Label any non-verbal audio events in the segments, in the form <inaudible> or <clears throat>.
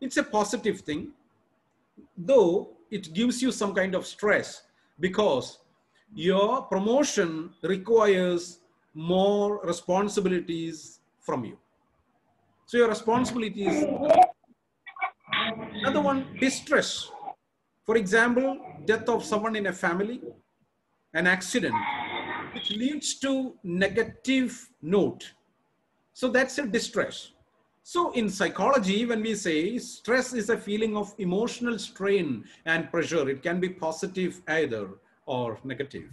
It's a positive thing, though it gives you some kind of stress because your promotion requires more responsibilities from you. So your responsibilities. Another one, distress. For example, death of someone in a family, an accident, which leads to negative note. So that's a distress. So in psychology, when we say stress is a feeling of emotional strain and pressure, it can be positive either or negative.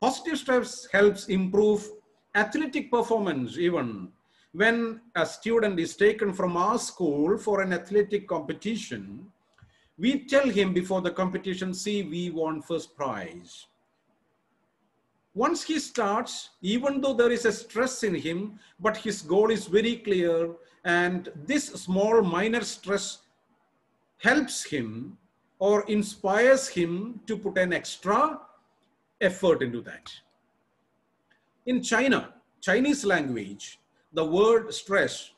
Positive stress helps improve athletic performance even when a student is taken from our school for an athletic competition, we tell him before the competition, see, we won first prize. Once he starts, even though there is a stress in him, but his goal is very clear and this small minor stress helps him or inspires him to put an extra effort into that. In China, Chinese language, the word stress,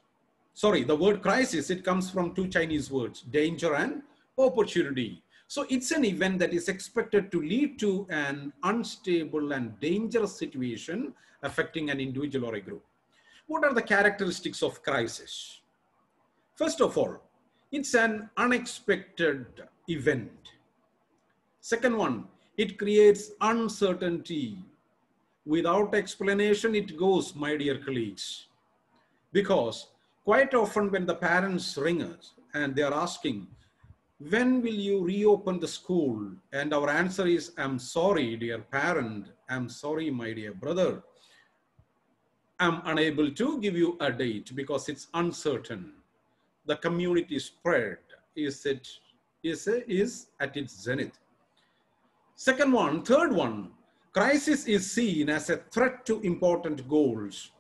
sorry, the word crisis, it comes from two Chinese words, danger and opportunity. So it's an event that is expected to lead to an unstable and dangerous situation affecting an individual or a group. What are the characteristics of crisis? First of all, it's an unexpected event. Second one, it creates uncertainty. Without explanation, it goes, my dear colleagues. Because quite often when the parents ring us and they are asking, when will you reopen the school? And our answer is, I'm sorry, dear parent. I'm sorry, my dear brother. I'm unable to give you a date because it's uncertain. The community spread is it is, is at its zenith. Second one, third one, crisis is seen as a threat to important goals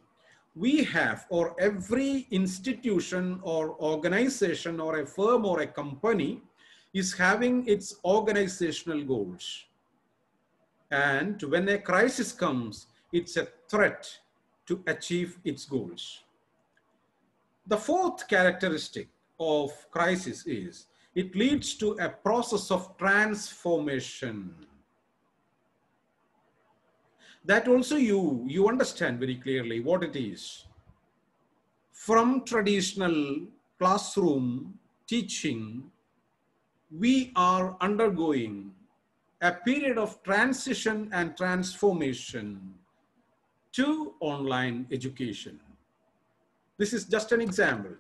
we have or every institution or organization or a firm or a company is having its organizational goals. And when a crisis comes, it's a threat to achieve its goals. The fourth characteristic of crisis is it leads to a process of transformation that also you, you understand very clearly what it is. From traditional classroom teaching, we are undergoing a period of transition and transformation to online education. This is just an example.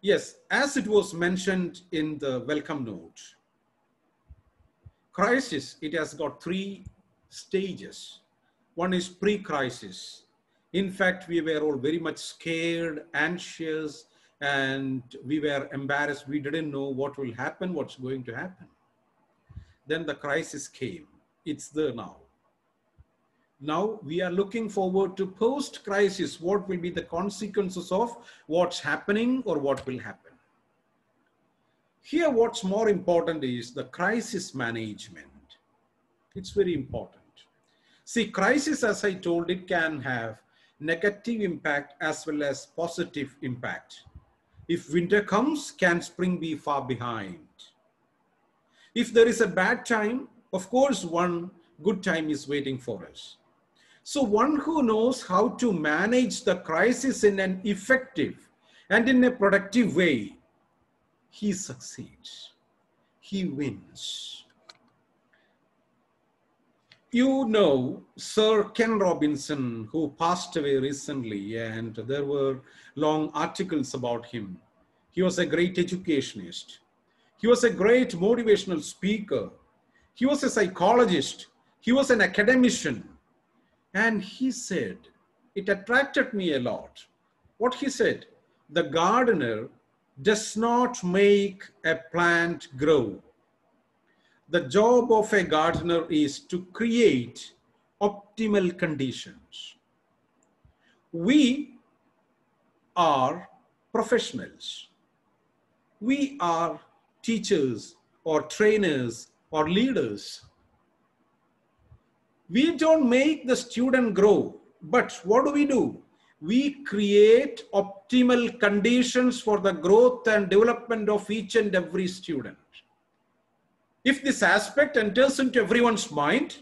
Yes, as it was mentioned in the welcome note, crisis, it has got three stages. One is pre-crisis. In fact, we were all very much scared, anxious, and we were embarrassed. We didn't know what will happen, what's going to happen. Then the crisis came. It's there now. Now we are looking forward to post-crisis. What will be the consequences of what's happening or what will happen? Here, what's more important is the crisis management. It's very important. See, crisis, as I told, it can have negative impact as well as positive impact. If winter comes, can spring be far behind? If there is a bad time, of course, one good time is waiting for us. So one who knows how to manage the crisis in an effective and in a productive way, he succeeds. He wins. You know Sir Ken Robinson, who passed away recently, and there were long articles about him. He was a great educationist. He was a great motivational speaker. He was a psychologist. He was an academician. And he said, it attracted me a lot. What he said, the gardener does not make a plant grow the job of a gardener is to create optimal conditions. We are professionals. We are teachers or trainers or leaders. We don't make the student grow, but what do we do? we create optimal conditions for the growth and development of each and every student. If this aspect enters into everyone's mind,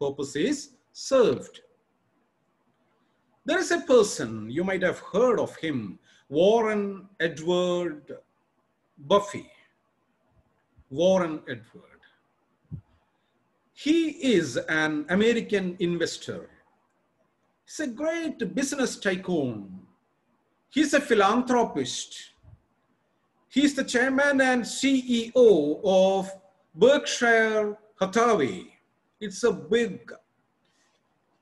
purpose is served. There is a person, you might have heard of him, Warren Edward Buffett. Warren Edward. He is an American investor. He's a great business tycoon. He's a philanthropist. He's the chairman and CEO of Berkshire Hathaway. It's a big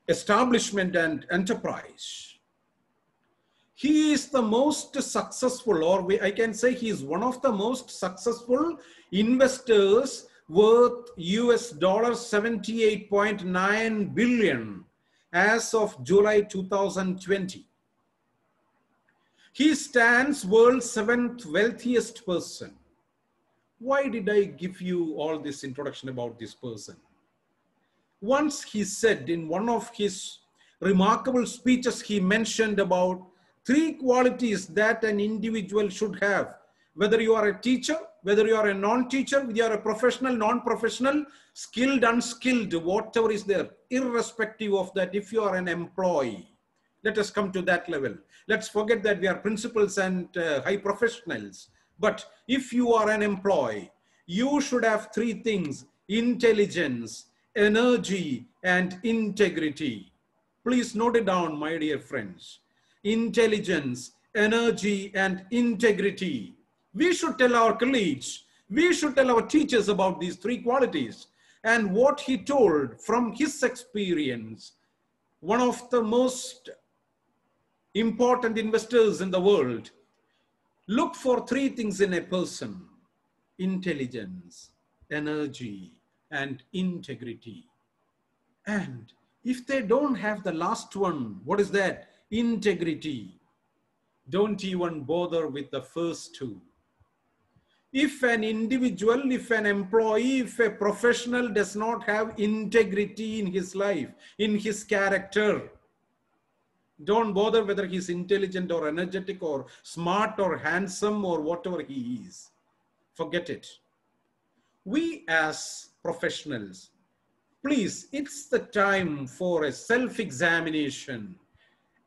establishment and enterprise. He is the most successful, or I can say he is one of the most successful investors worth US dollar 78.9 billion as of July 2020. He stands world's seventh wealthiest person. Why did I give you all this introduction about this person? Once he said in one of his remarkable speeches, he mentioned about three qualities that an individual should have. Whether you are a teacher, whether you are a non-teacher, whether you are a professional, non-professional, skilled, unskilled, whatever is there, irrespective of that, if you are an employee, let us come to that level. Let's forget that we are principals and uh, high professionals. But if you are an employee, you should have three things, intelligence, energy, and integrity. Please note it down, my dear friends. Intelligence, energy, and integrity. We should tell our colleagues, we should tell our teachers about these three qualities. And what he told from his experience, one of the most important investors in the world, look for three things in a person intelligence, energy, and integrity. And if they don't have the last one, what is that? Integrity. Don't even bother with the first two. If an individual, if an employee, if a professional does not have integrity in his life, in his character, don't bother whether he's intelligent or energetic or smart or handsome or whatever he is. Forget it. We as professionals. Please, it's the time for a self-examination.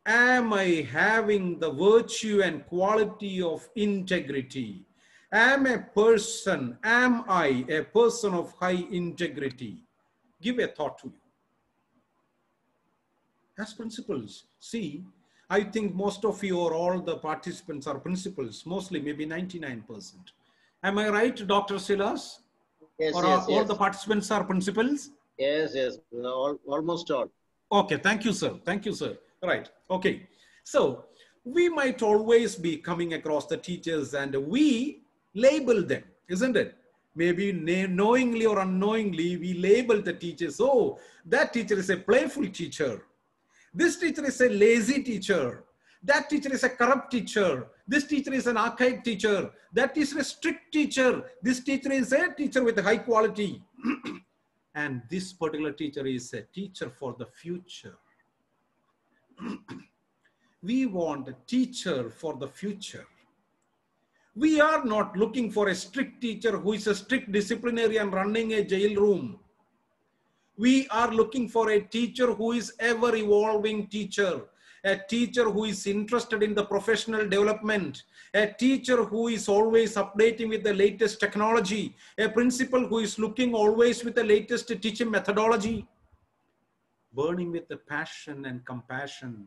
Am I having the virtue and quality of integrity? Am a person, am I a person of high integrity? Give a thought to you. As principals, see, I think most of you or all the participants are principals, mostly maybe 99%. Am I right, Dr. Silas? Yes, or yes, all yes. the participants are principals? Yes, yes, all, almost all. Okay, thank you, sir. Thank you, sir. Right. Okay. So we might always be coming across the teachers and we label them, isn't it? Maybe knowingly or unknowingly, we label the teachers. Oh, that teacher is a playful teacher. This teacher is a lazy teacher. That teacher is a corrupt teacher. This teacher is an archaic teacher. That teacher is a strict teacher. This teacher is a teacher with high quality. <clears throat> and this particular teacher is a teacher for the future. <clears throat> we want a teacher for the future. We are not looking for a strict teacher who is a strict disciplinarian running a jail room. We are looking for a teacher who is ever evolving teacher, a teacher who is interested in the professional development, a teacher who is always updating with the latest technology, a principal who is looking always with the latest teaching methodology, burning with the passion and compassion,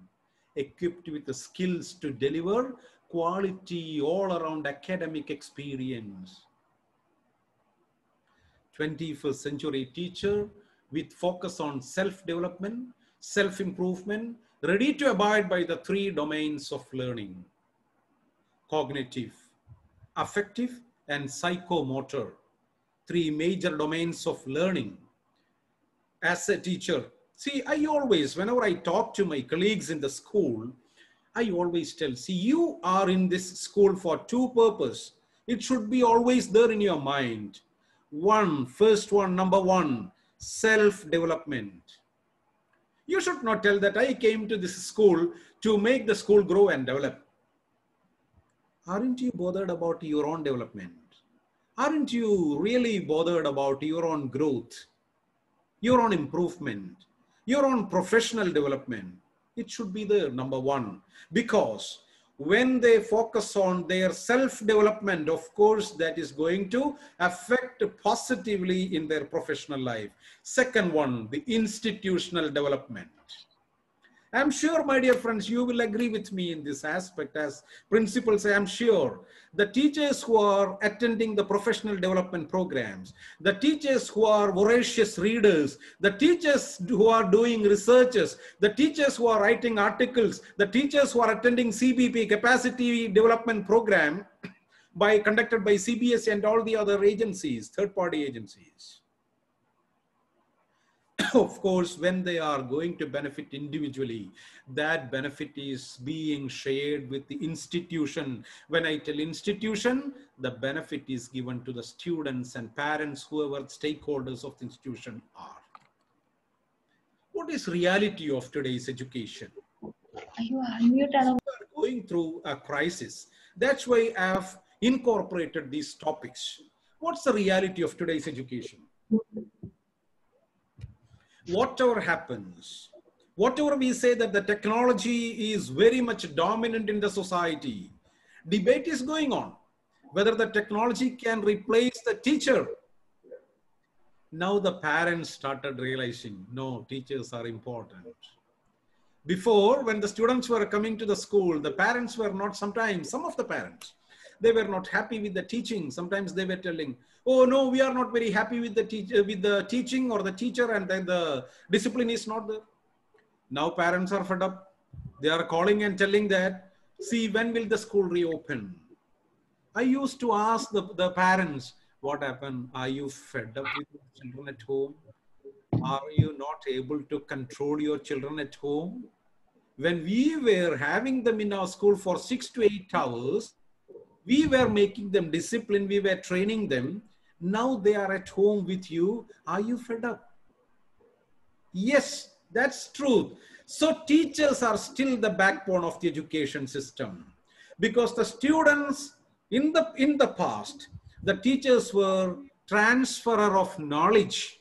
equipped with the skills to deliver quality all around academic experience. 21st century teacher with focus on self-development, self-improvement, ready to abide by the three domains of learning, cognitive, affective, and psychomotor, three major domains of learning. As a teacher, see, I always, whenever I talk to my colleagues in the school, I always tell, see, you are in this school for two purpose. It should be always there in your mind. One, first one, number one, self-development. You should not tell that I came to this school to make the school grow and develop. Aren't you bothered about your own development? Aren't you really bothered about your own growth, your own improvement, your own professional development? It should be there, number one, because when they focus on their self-development, of course, that is going to affect positively in their professional life. Second one, the institutional development. I'm sure, my dear friends, you will agree with me in this aspect as principals. I am sure the teachers who are attending the professional development programs, the teachers who are voracious readers, the teachers who are doing researches, the teachers who are writing articles, the teachers who are attending CBP capacity development program by conducted by CBSE and all the other agencies, third party agencies <laughs> of course, when they are going to benefit individually, that benefit is being shared with the institution. When I tell institution, the benefit is given to the students and parents, whoever stakeholders of the institution are. What is reality of today's education? You are going through a crisis. That's why I've incorporated these topics. What's the reality of today's education? Mm-hmm whatever happens, whatever we say that the technology is very much dominant in the society, debate is going on whether the technology can replace the teacher. Now the parents started realizing, no, teachers are important. Before, when the students were coming to the school, the parents were not sometimes, some of the parents, they were not happy with the teaching. Sometimes they were telling, oh no, we are not very happy with the, with the teaching or the teacher and then the discipline is not there. Now parents are fed up. They are calling and telling that, see, when will the school reopen? I used to ask the, the parents, what happened? Are you fed up with your children at home? Are you not able to control your children at home? When we were having them in our school for six to eight hours, we were making them disciplined, we were training them. Now they are at home with you. Are you fed up? Yes, that's true. So teachers are still the backbone of the education system because the students in the in the past, the teachers were transferer of knowledge.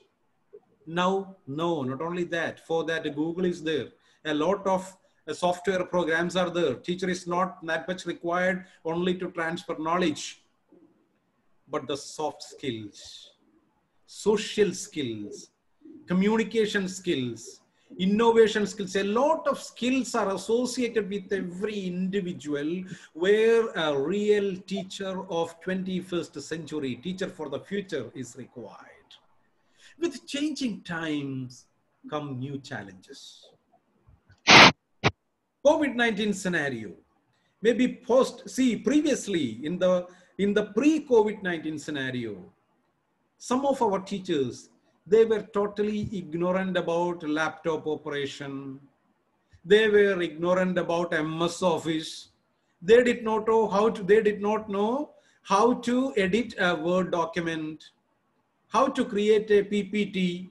Now, no, not only that. For that, Google is there. A lot of uh, software programs are there. Teacher is not that much required only to transfer knowledge, but the soft skills, social skills, communication skills, innovation skills. A lot of skills are associated with every individual where a real teacher of 21st century, teacher for the future is required. With changing times come new challenges. COVID-19 scenario, maybe post, see previously in the, in the pre-COVID-19 scenario, some of our teachers, they were totally ignorant about laptop operation. They were ignorant about MS Office. They did not know how to, they did not know how to edit a Word document, how to create a PPT.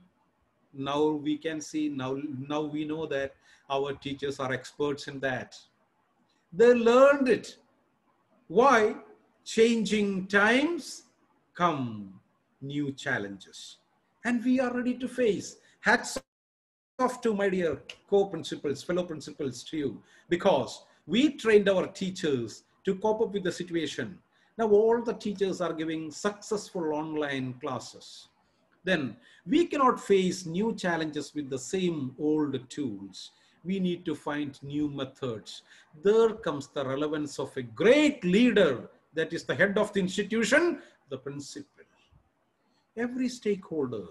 Now we can see, now, now we know that our teachers are experts in that. They learned it. Why? Changing times come new challenges. And we are ready to face. Hats off to my dear co-principals, fellow principals to you, because we trained our teachers to cope up with the situation. Now all the teachers are giving successful online classes. Then we cannot face new challenges with the same old tools. We need to find new methods. There comes the relevance of a great leader that is the head of the institution, the principal. Every stakeholder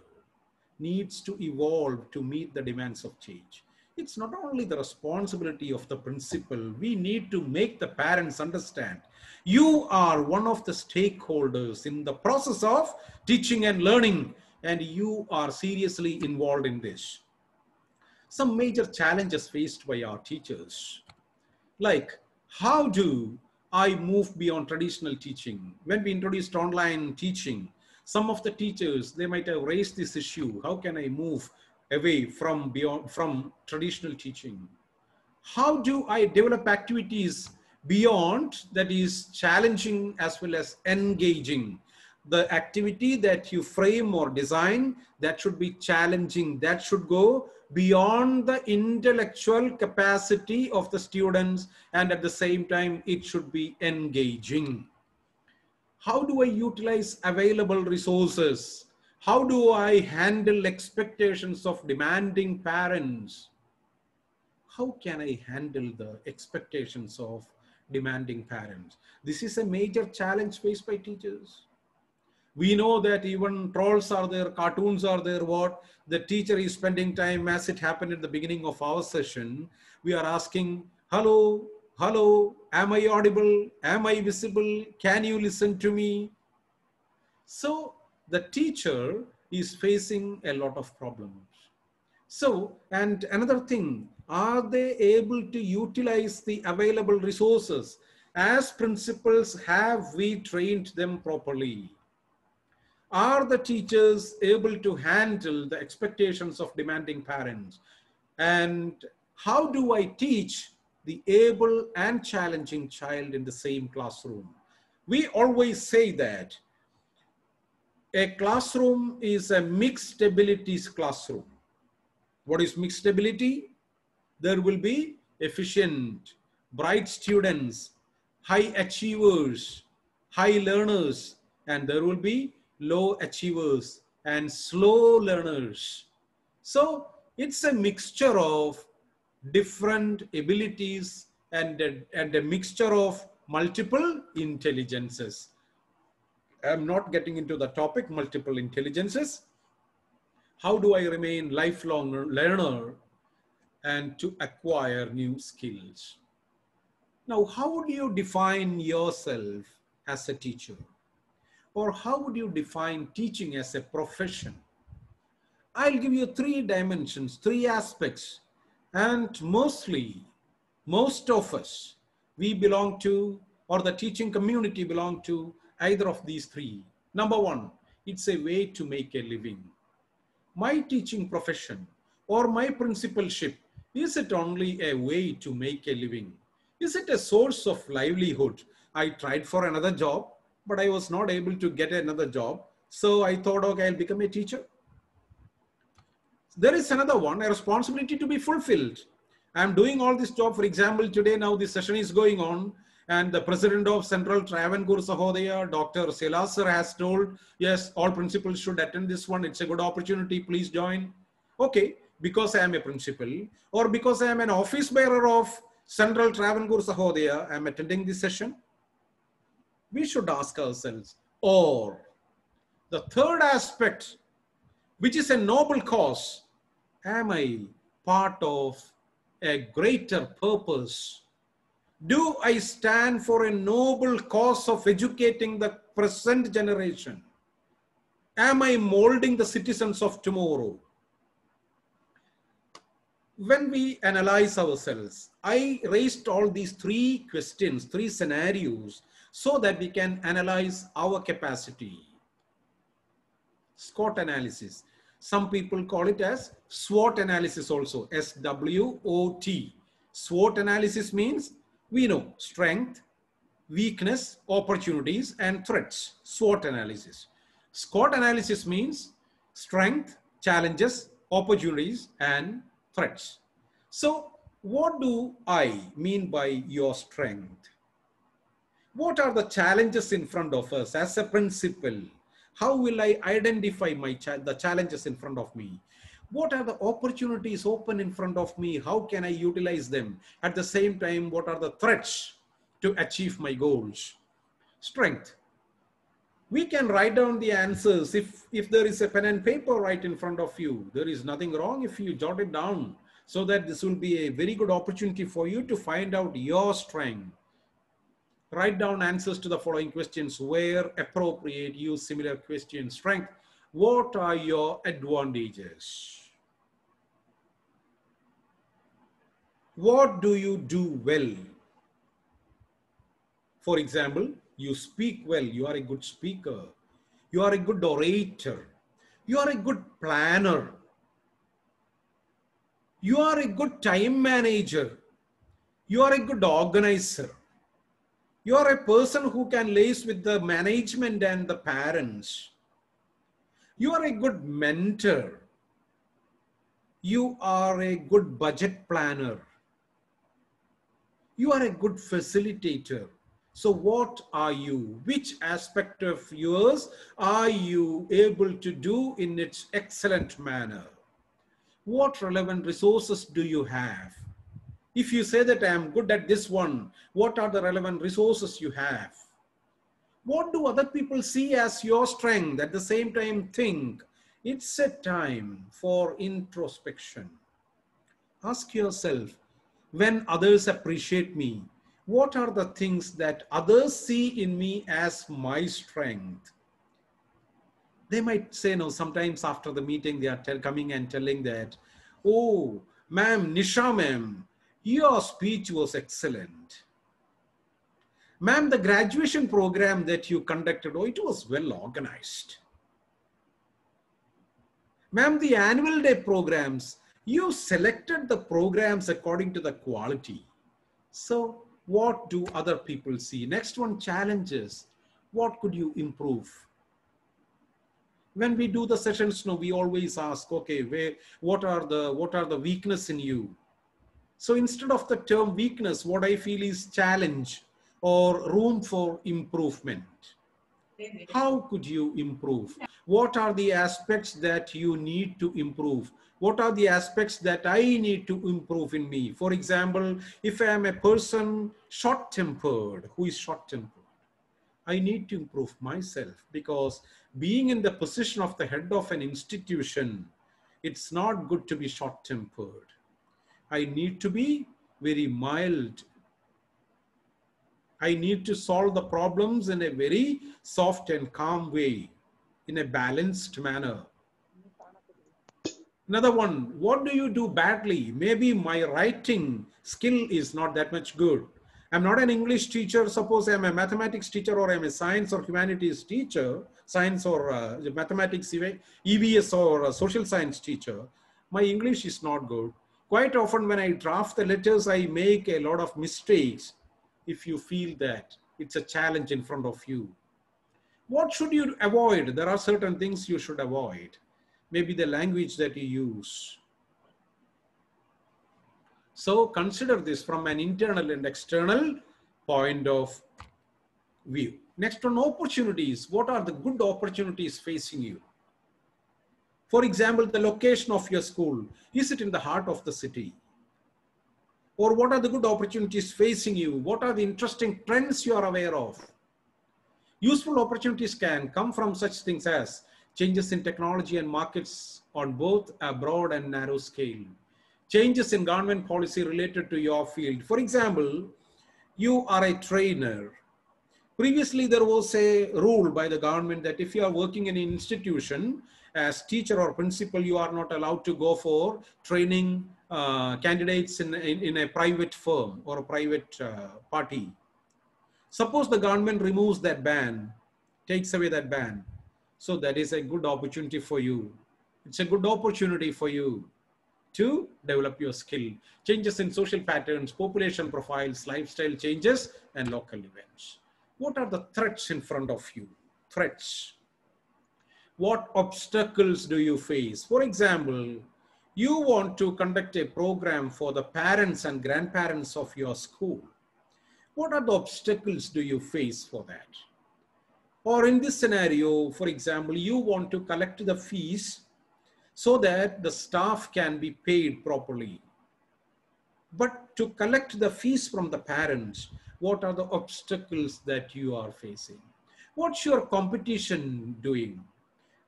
needs to evolve to meet the demands of change. It's not only the responsibility of the principal, we need to make the parents understand. You are one of the stakeholders in the process of teaching and learning, and you are seriously involved in this. Some major challenges faced by our teachers, like how do I move beyond traditional teaching? When we introduced online teaching, some of the teachers, they might have raised this issue. How can I move away from beyond from traditional teaching? How do I develop activities beyond that is challenging as well as engaging? The activity that you frame or design that should be challenging, that should go beyond the intellectual capacity of the students and at the same time it should be engaging. How do I utilize available resources? How do I handle expectations of demanding parents? How can I handle the expectations of demanding parents? This is a major challenge faced by teachers. We know that even trolls are there, cartoons are there, what the teacher is spending time as it happened at the beginning of our session. We are asking, hello, hello, am I audible? Am I visible? Can you listen to me? So the teacher is facing a lot of problems. So, and another thing, are they able to utilize the available resources? As principals, have we trained them properly? Are the teachers able to handle the expectations of demanding parents? And how do I teach the able and challenging child in the same classroom? We always say that a classroom is a mixed abilities classroom. What is mixed ability? There will be efficient, bright students, high achievers, high learners, and there will be low achievers and slow learners. So it's a mixture of different abilities and a, and a mixture of multiple intelligences. I'm not getting into the topic, multiple intelligences. How do I remain lifelong learner and to acquire new skills? Now, how do you define yourself as a teacher? Or how would you define teaching as a profession? I'll give you three dimensions, three aspects. And mostly, most of us, we belong to, or the teaching community belong to either of these three. Number one, it's a way to make a living. My teaching profession or my principalship, is it only a way to make a living? Is it a source of livelihood? I tried for another job, but I was not able to get another job. So I thought, okay, I'll become a teacher. There is another one, a responsibility to be fulfilled. I'm doing all this job. For example, today now this session is going on and the president of Central Travancore Sahodaya, Dr. Selasar has told, yes, all principals should attend this one. It's a good opportunity. Please join. Okay, because I am a principal or because I am an office bearer of Central Travancore Sahodaya, I'm attending this session we should ask ourselves, or the third aspect, which is a noble cause, am I part of a greater purpose? Do I stand for a noble cause of educating the present generation? Am I molding the citizens of tomorrow? When we analyze ourselves, I raised all these three questions, three scenarios so that we can analyze our capacity. SWOT analysis. Some people call it as SWOT analysis also, S-W-O-T. SWOT analysis means we know strength, weakness, opportunities, and threats. SWOT analysis. SWOT analysis means strength, challenges, opportunities, and threats. So what do I mean by your strength? What are the challenges in front of us as a principal? How will I identify my the challenges in front of me? What are the opportunities open in front of me? How can I utilize them? At the same time, what are the threats to achieve my goals? Strength. We can write down the answers. If, if there is a pen and paper right in front of you, there is nothing wrong if you jot it down so that this will be a very good opportunity for you to find out your strength Write down answers to the following questions. Where appropriate, use similar questions. Strength, what are your advantages? What do you do well? For example, you speak well, you are a good speaker. You are a good orator. You are a good planner. You are a good time manager. You are a good organizer. You are a person who can liaise with the management and the parents. You are a good mentor. You are a good budget planner. You are a good facilitator. So what are you? Which aspect of yours are you able to do in its excellent manner? What relevant resources do you have? If you say that I am good at this one, what are the relevant resources you have? What do other people see as your strength? At the same time, think it's a time for introspection. Ask yourself, when others appreciate me, what are the things that others see in me as my strength? They might say, no, sometimes after the meeting, they are coming and telling that, oh, ma'am, Nisha ma'am, your speech was excellent. Ma'am, the graduation program that you conducted, oh, it was well organized. Ma'am, the annual day programs, you selected the programs according to the quality. So what do other people see? Next one, challenges. What could you improve? When we do the sessions, no, we always ask, okay, where, what are the what are the weakness in you? So instead of the term weakness, what I feel is challenge or room for improvement. How could you improve? What are the aspects that you need to improve? What are the aspects that I need to improve in me? For example, if I am a person short tempered, who is short tempered? I need to improve myself because being in the position of the head of an institution, it's not good to be short tempered. I need to be very mild I need to solve the problems in a very soft and calm way, in a balanced manner. Another one, what do you do badly? Maybe my writing skill is not that much good. I'm not an English teacher. Suppose I'm a mathematics teacher or I'm a science or humanities teacher, science or uh, mathematics, EVS or social science teacher. My English is not good. Quite often when I draft the letters, I make a lot of mistakes if you feel that it's a challenge in front of you. What should you avoid? There are certain things you should avoid. Maybe the language that you use. So consider this from an internal and external point of view. Next on opportunities. What are the good opportunities facing you? For example, the location of your school. Is it in the heart of the city? Or what are the good opportunities facing you? What are the interesting trends you are aware of? Useful opportunities can come from such things as changes in technology and markets on both a broad and narrow scale, changes in government policy related to your field. For example, you are a trainer. Previously, there was a rule by the government that if you are working in an institution as teacher or principal, you are not allowed to go for training uh, candidates in, in, in, a private firm or a private uh, party. Suppose the government removes that ban, takes away that ban. So that is a good opportunity for you. It's a good opportunity for you to develop your skill. Changes in social patterns, population profiles, lifestyle changes, and local events. What are the threats in front of you? Threats. What obstacles do you face? For example, you want to conduct a program for the parents and grandparents of your school. What are the obstacles do you face for that? Or in this scenario, for example, you want to collect the fees so that the staff can be paid properly. But to collect the fees from the parents, what are the obstacles that you are facing? What's your competition doing?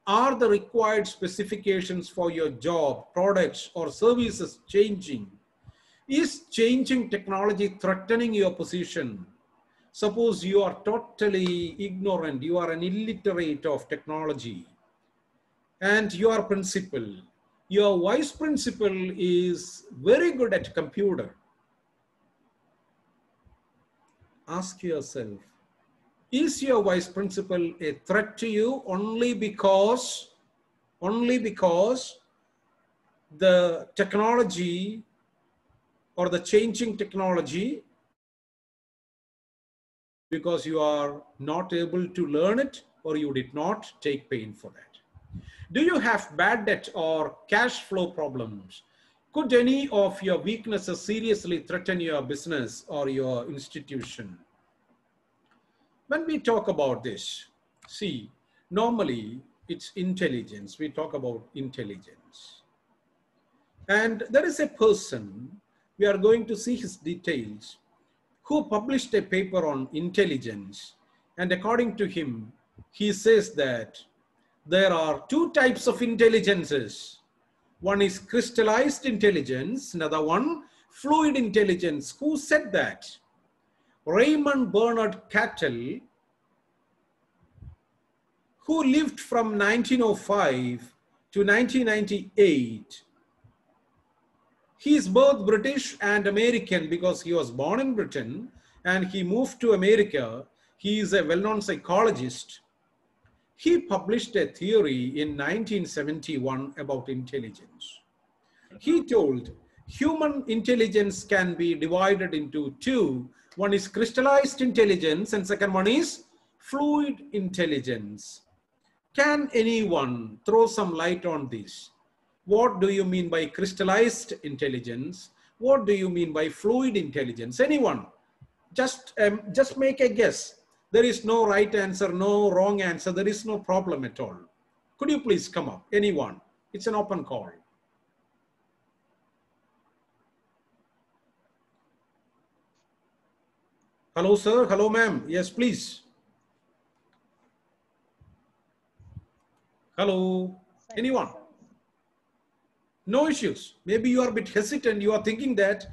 Are the required specifications for your job, products, or services changing? Is changing technology threatening your position? Suppose you are totally ignorant, you are an illiterate of technology, and your principal, your vice principal is very good at computer. Ask yourself, is your vice principal a threat to you only because only because the technology or the changing technology because you are not able to learn it or you did not take pain for that. Do you have bad debt or cash flow problems? Could any of your weaknesses seriously threaten your business or your institution? When we talk about this, see, normally it's intelligence. We talk about intelligence. And there is a person, we are going to see his details, who published a paper on intelligence. And according to him, he says that there are two types of intelligences. One is crystallized intelligence, another one fluid intelligence. Who said that? Raymond Bernard Cattell, who lived from 1905 to 1998. He is both British and American because he was born in Britain and he moved to America. He is a well-known psychologist. He published a theory in 1971 about intelligence. He told human intelligence can be divided into two. One is crystallized intelligence and second one is fluid intelligence. Can anyone throw some light on this? What do you mean by crystallized intelligence? What do you mean by fluid intelligence? Anyone? Just, um, just make a guess. There is no right answer, no wrong answer. There is no problem at all. Could you please come up? Anyone? It's an open call. Hello, sir. Hello, ma'am. Yes, please. Hello. Anyone? No issues. Maybe you are a bit hesitant. You are thinking that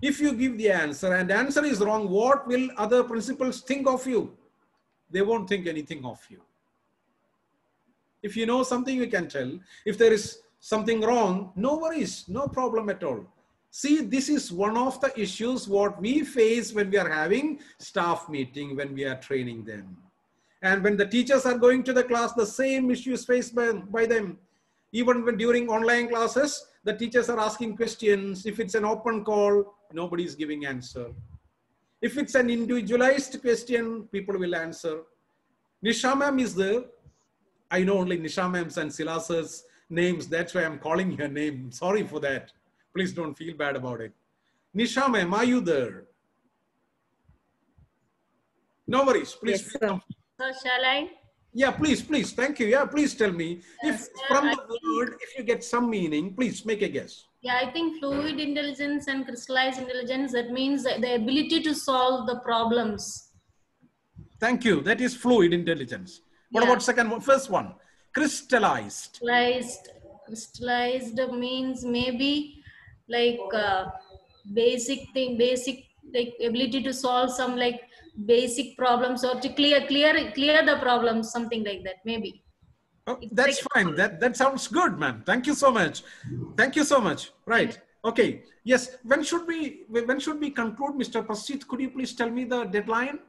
if you give the answer and answer is wrong, what will other principals think of you? They won't think anything of you. If you know something, you can tell. If there is something wrong, no worries, no problem at all. See, this is one of the issues what we face when we are having staff meeting, when we are training them. And when the teachers are going to the class, the same issues faced by, by them. Even when during online classes, the teachers are asking questions. If it's an open call, nobody is giving answer. If it's an individualized question, people will answer. Nisha ma'am is there. I know only Nisha ma'am's and Silas's names. That's why I'm calling your name. Sorry for that. Please don't feel bad about it. Nisha ma'am, are you there? No worries. Please. Yes, sir. So shall I? Yeah, please, please. Thank you. Yeah, please tell me. If sir, from I the word, if you get some meaning, please make a guess. Yeah, I think fluid intelligence and crystallized intelligence, that means the ability to solve the problems. Thank you. That is fluid intelligence. What Yeah. about second one? First one, crystallized. Crystallized, crystallized means maybe like uh, basic thing, basic like ability to solve some like basic problems or to clear, clear, clear the problems, something like that, maybe. Oh, that's like- fine. That that sounds good, ma'am. Thank you so much. Thank you so much. Right. Okay. Yes. When should we when should we conclude, Mr. Prasit? Could you please tell me the deadline?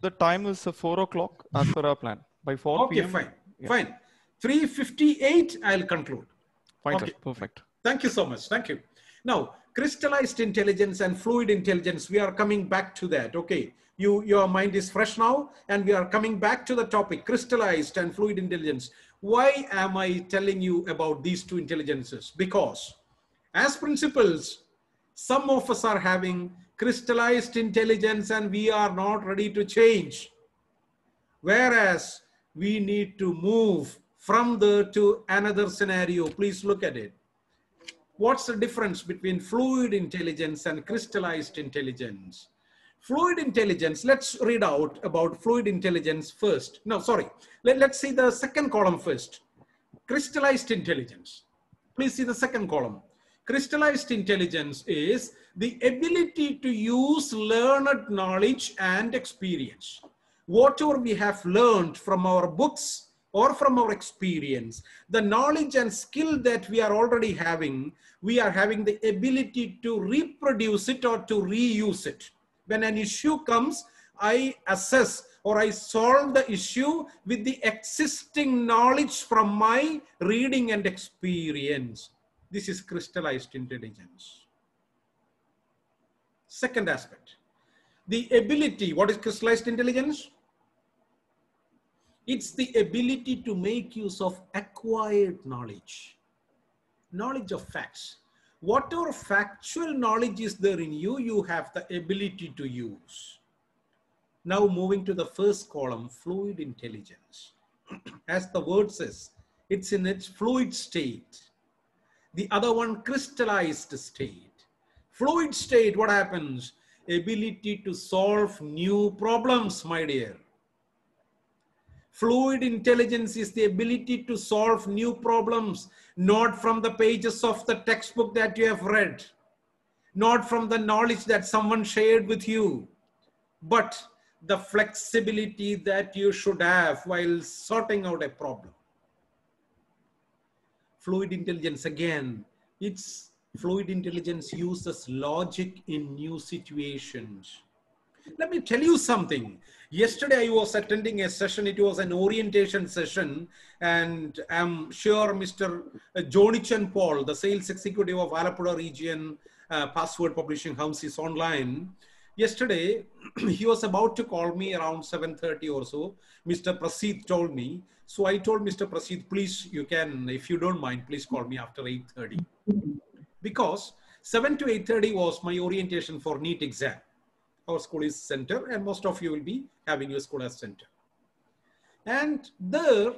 The time is uh, 4 o'clock as per our plan. By 4 Okay, p.m. fine. yeah. Fine. 358, I'll conclude. Fine, Okay. sir. Perfect. Thank you so much. Thank you. Now, crystallized intelligence and fluid intelligence, we are coming back to that. Okay. You, your mind is fresh now, and we are coming back to the topic crystallized and fluid intelligence. Why am I telling you about these two intelligences? Because as principals, some of us are having crystallized intelligence and we are not ready to change. Whereas we need to move from there to another scenario. Please look at it. What's the difference between fluid intelligence and crystallized intelligence? Fluid intelligence, let's read out about fluid intelligence first. No, sorry. Let, let's see the second column first. Crystallized intelligence. Please see the second column. Crystallized intelligence is the ability to use learned knowledge and experience. Whatever we have learned from our books or from our experience, the knowledge and skill that we are already having, we are having the ability to reproduce it or to reuse it. When an issue comes, I assess or I solve the issue with the existing knowledge from my reading and experience. This is crystallized intelligence. Second aspect, the ability. What is crystallized intelligence? It's the ability to make use of acquired knowledge, knowledge of facts. Whatever factual knowledge is there in you, you have the ability to use. Now moving to the first column, fluid intelligence. <clears throat> As the word says, it's in its fluid state. The other one, crystallized state. Fluid state, what happens? Ability to solve new problems, my dear. Fluid intelligence is the ability to solve new problems, not from the pages of the textbook that you have read, not from the knowledge that someone shared with you, but the flexibility that you should have while sorting out a problem. Fluid intelligence, again, it's fluid intelligence uses logic in new situations. Let me tell you something. Yesterday, I was attending a session. It was an orientation session, and I'm sure Mr. Jonichan Paul, the sales executive of Alapura region, uh, Password Publishing House, is online. Yesterday, <clears throat> he was about to call me around 7:30 or so. Mr. Prasid told me. So I told Mr. Prasid, please, you can, if you don't mind, please call me after 8:30, because 7 to 8:30 was my orientation for NEET exam our school is center and most of you will be having your school as center. And there,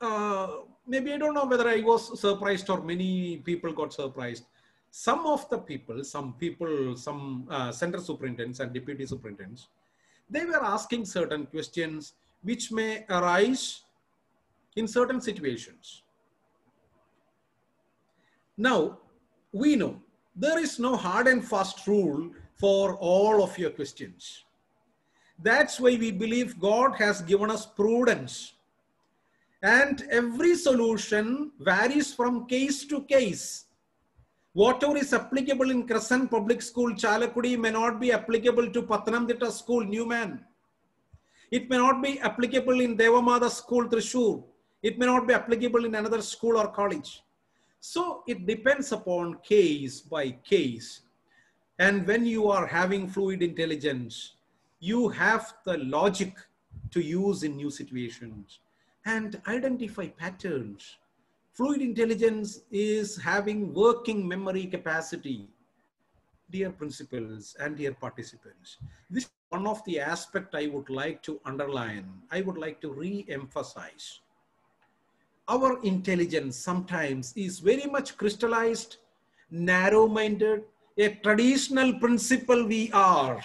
uh, maybe I don't know whether I was surprised or many people got surprised. Some of the people, some people, some uh, center superintendents and deputy superintendents, they were asking certain questions which may arise in certain situations. Now, we know there is no hard and fast rule for all of your questions. That's why we believe God has given us prudence. And every solution varies from case to case. Whatever is applicable in Crescent Public School, Chalakudi may not be applicable to Pathanamthitta School, Newman. It may not be applicable in Devamatha School, Trishur. It may not be applicable in another school or college. So it depends upon case by case. And when you are having fluid intelligence, you have the logic to use in new situations and identify patterns. Fluid intelligence is having working memory capacity. Dear principals and dear participants, this is one of the aspect I would like to underline. I would like to re-emphasize. Our intelligence sometimes is very much crystallized, narrow-minded, a traditional principal we are.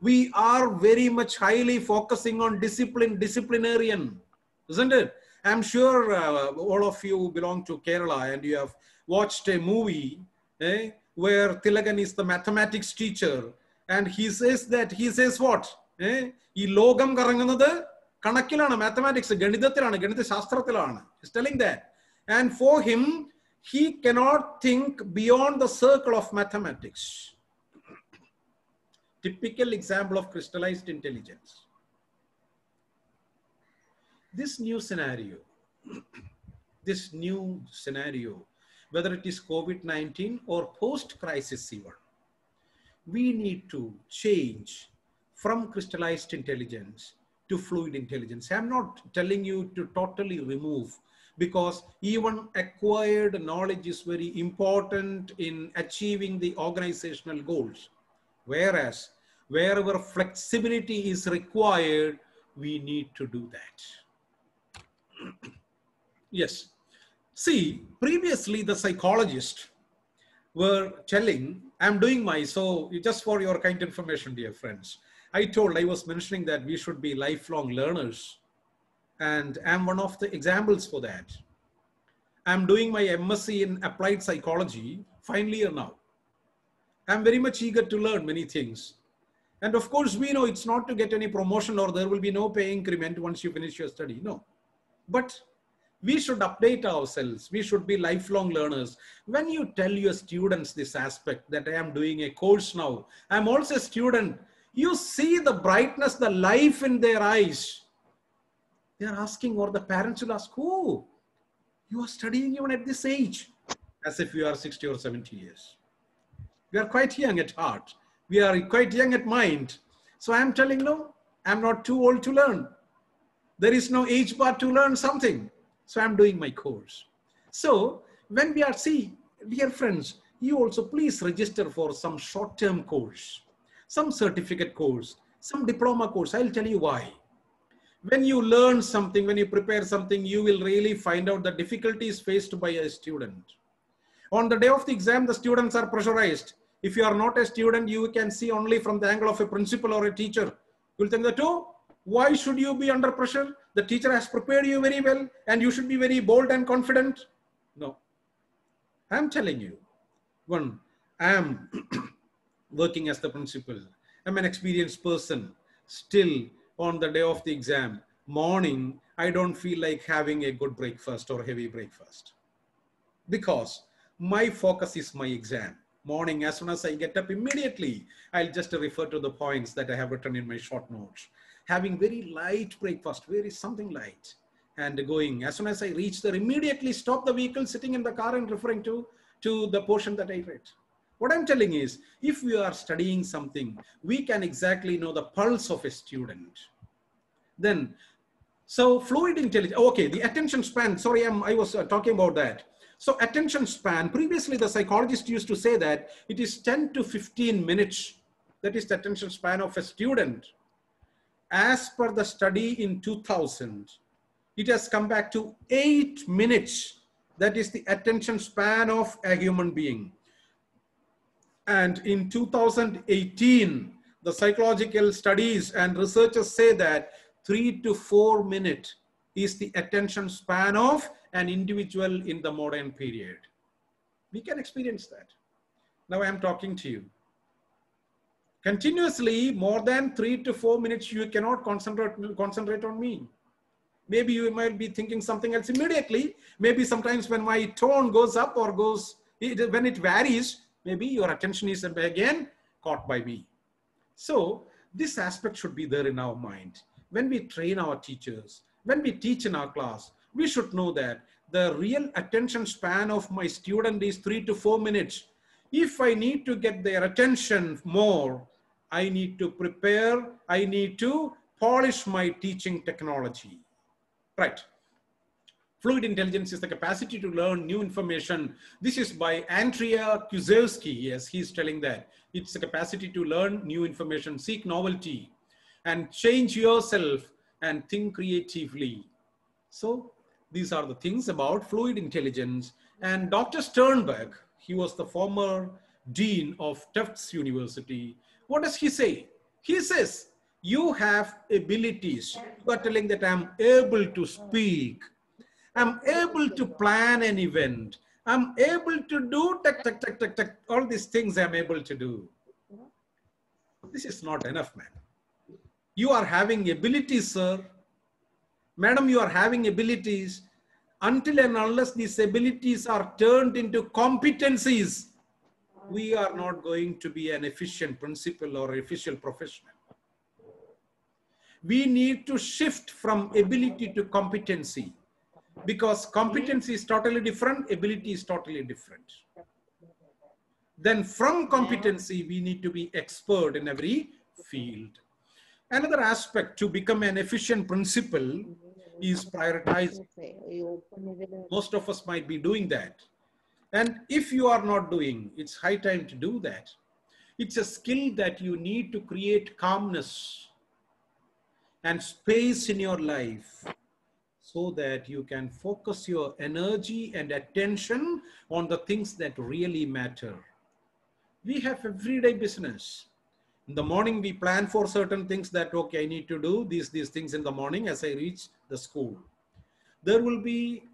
We are very much highly focusing on discipline, disciplinarian, isn't it? I'm sure uh, all of you belong to Kerala and you have watched a movie eh, where Thilakan is the mathematics teacher and he says that, he says what? Eh? ഈ the കറങ്ങുന്നത് mathematics, mathematics ഗണിതത്തിലാണ് ഗണിത He's telling that, and for him he cannot think beyond the circle of mathematics. Typical example of crystallized intelligence. This new scenario, <clears throat> this new scenario, whether it is COVID-19 or post-crisis even, we need to change from crystallized intelligence to fluid intelligence. I'm not telling you to totally remove because even acquired knowledge is very important in achieving the organizational goals. Whereas wherever flexibility is required, we need to do that. <clears throat> yes. See, previously the psychologists were telling, I'm doing my, so just for your kind information, dear friends, I told, I was mentioning that we should be lifelong learners and I'm one of the examples for that. I'm doing my MSc in applied psychology, finally year now. I'm very much eager to learn many things. And of course, we know it's not to get any promotion or there will be no pay increment once you finish your study. No. But we should update ourselves. We should be lifelong learners. When you tell your students this aspect that I am doing a course now, I'm also a student, you see the brightness, the life in their eyes they are asking or the parents will ask, oh, you are studying even at this age. as if we are 60 or 70 years. We are quite young at heart. We are quite young at mind. So I'm telling no, I'm not too old to learn. There is no age bar to learn something. So I'm doing my course. So when we are, see, dear friends, you also please register for some short-term course, some certificate course, some diploma course. I'll tell you why. When you learn something, when you prepare something, you will really find out the difficulties faced by a student. On the day of the exam, the students are pressurized. If you are not a student, you can see only from the angle of a principal or a teacher. You'll think that, oh, why should you be under pressure? The teacher has prepared you very well and you should be very bold and confident. No. I'm telling you, one, I am <clears throat> working as the principal. I'm an experienced person. Still, on the day of the exam, morning, I don't feel like having a good breakfast or heavy breakfast. Because my focus is my exam. Morning, as soon as I get up immediately, I'll just refer to the points that I have written in my short notes. Having very light breakfast, very something light, and going. As soon as I reach there, immediately stop the vehicle, sitting in the car and referring to, to the portion that I read. What I'm telling is, if we are studying something, we can exactly know the pulse of a student. Then, so fluid intelligence, okay, the attention span, sorry, I'm, I was uh, talking about that. So attention span, previously the psychologist used to say that it is 10 to 15 minutes. That is the attention span of a student. As per the study in 2000, it has come back to eight minutes. That is the attention span of a human being. And in 2018, the psychological studies and researchers say that three to four minutes is the attention span of an individual in the modern period. We can experience that. Now I am talking to you. Continuously, more than three to four minutes, you cannot concentrate, concentrate on me. Maybe you might be thinking something else immediately. Maybe sometimes when my tone goes up or goes, when it varies, maybe your attention is again caught by me. So this aspect should be there in our mind. When we train our teachers, when we teach in our class, we should know that the real attention span of my student is three to four minutes. If I need to get their attention more, I need to prepare, I need to polish my teaching technology. Right. Fluid intelligence is the capacity to learn new information. This is by Andrea Kuszewski. Yes, he's telling that. It's the capacity to learn new information, seek novelty, and change yourself and think creatively. So these are the things about fluid intelligence. And Dr. Sternberg, he was the former dean of Tufts University. What does he say? He says, you have abilities. You are telling that I'm able to speak. I'm able to plan an event. I'm able to do tech, tech, tech, tech, tech. All these things I'm able to do. This is not enough, man. You are having abilities, sir. Madam, you are having abilities. Until and unless these abilities are turned into competencies, we are not going to be an efficient principal or efficient professional. We need to shift from ability to competency because competency is totally different, ability is totally different. Then from competency, we need to be expert in every field. Another aspect to become an efficient principal is prioritizing. Most of us might be doing that. And if you are not doing, it's high time to do that. It's a skill that you need to create calmness and space in your life so that you can focus your energy and attention on the things that really matter. We have everyday business. In the morning, we plan for certain things that, okay, I need to do these, these things in the morning as I reach the school. There will be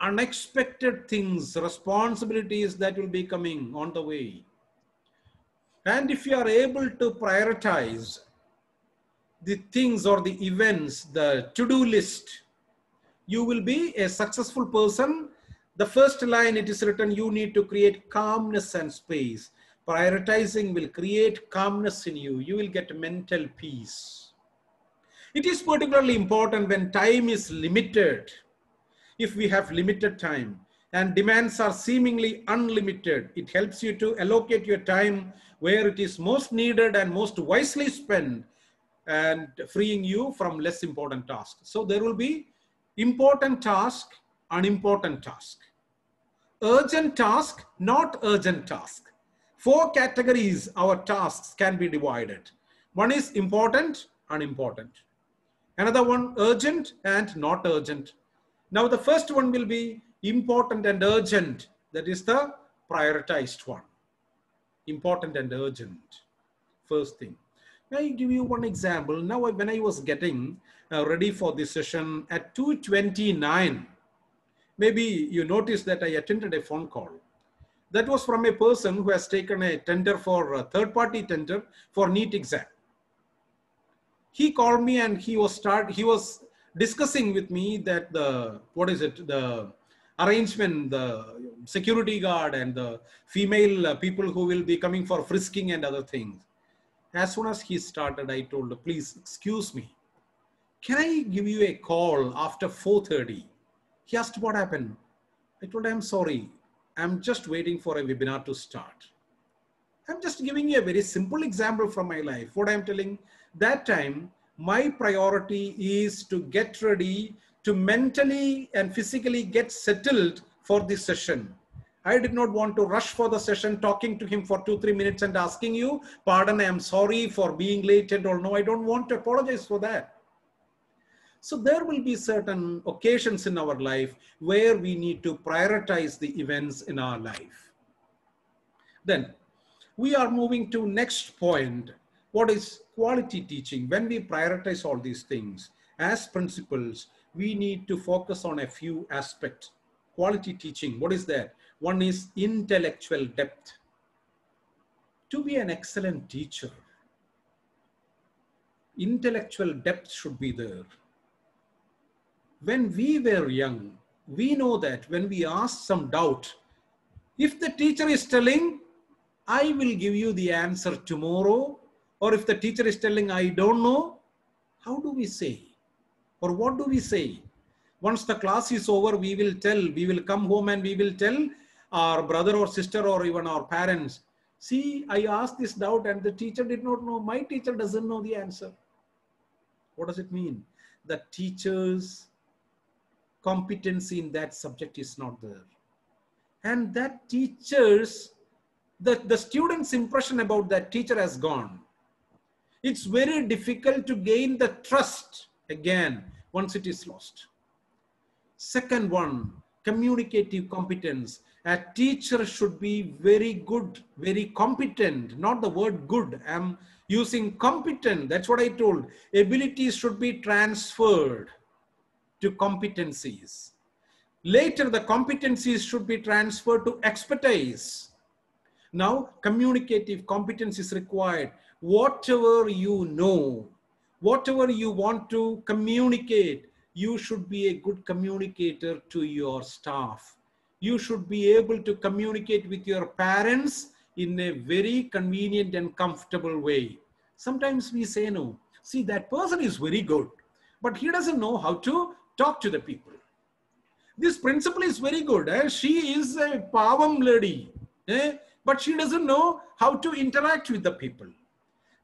unexpected things, responsibilities that will be coming on the way. And if you are able to prioritize the things or the events, the to-do list, you will be a successful person. The first line it is written, you need to create calmness and space. Prioritizing will create calmness in you. You will get mental peace. It is particularly important when time is limited. If we have limited time, and demands are seemingly unlimited. It helps you to allocate your time where it is most needed and most wisely spent and freeing you from less important tasks. So there will be important task, unimportant task. Urgent task, not urgent task. Four categories our tasks can be divided. One is important, unimportant. Another one urgent and not urgent. Now the first one will be important and urgent. That is the prioritized one. Important and urgent. First thing. I give you one example. Now, when I was getting uh, ready for this session at 2:29, maybe you noticed that I attended a phone call. That was from a person who has taken a tender for a third-party tender for NEET exam. He called me and he was start. He was discussing with me that the what is it the arrangement, the security guard and the female uh, people who will be coming for frisking and other things as soon as he started, I told him, please excuse me. Can I give you a call after 4.30? He asked what happened. I told him, I'm sorry. I'm just waiting for a webinar to start. I'm just giving you a very simple example from my life. What I'm telling, that time, my priority is to get ready to mentally and physically get settled for this session. I did not want to rush for the session, talking to him for two, three minutes and asking you, pardon, I am sorry for being late and all. No, I don't want to apologize for that. So there will be certain occasions in our life where we need to prioritize the events in our life. Then we are moving to next point. What is quality teaching? When we prioritize all these things as principals, we need to focus on a few aspects. Quality teaching, what is that? One is intellectual depth. To be an excellent teacher, intellectual depth should be there. When we were young, we know that when we ask some doubt, if the teacher is telling, I will give you the answer tomorrow, or if the teacher is telling, I don't know, how do we say? Or what do we say? Once the class is over, we will tell, we will come home and we will tell our brother or sister or even our parents, see, I asked this doubt and the teacher did not know. My teacher doesn't know the answer. What does it mean? The teacher's competency in that subject is not there. And that teacher's, the, the student's impression about that teacher has gone. It's very difficult to gain the trust again once it is lost. Second one, communicative competence. A teacher should be very good, very competent, not the word good. I'm using competent. That's what I told. Abilities should be transferred to competencies. Later, the competencies should be transferred to expertise. Now, communicative competence is required. Whatever you know, whatever you want to communicate, you should be a good communicator to your staff. You should be able to communicate with your parents in a very convenient and comfortable way. Sometimes we say no. See, that person is very good, but he doesn't know how to talk to the people. This principal is very good. Eh? She is a pavam lady, eh? but she doesn't know how to interact with the people.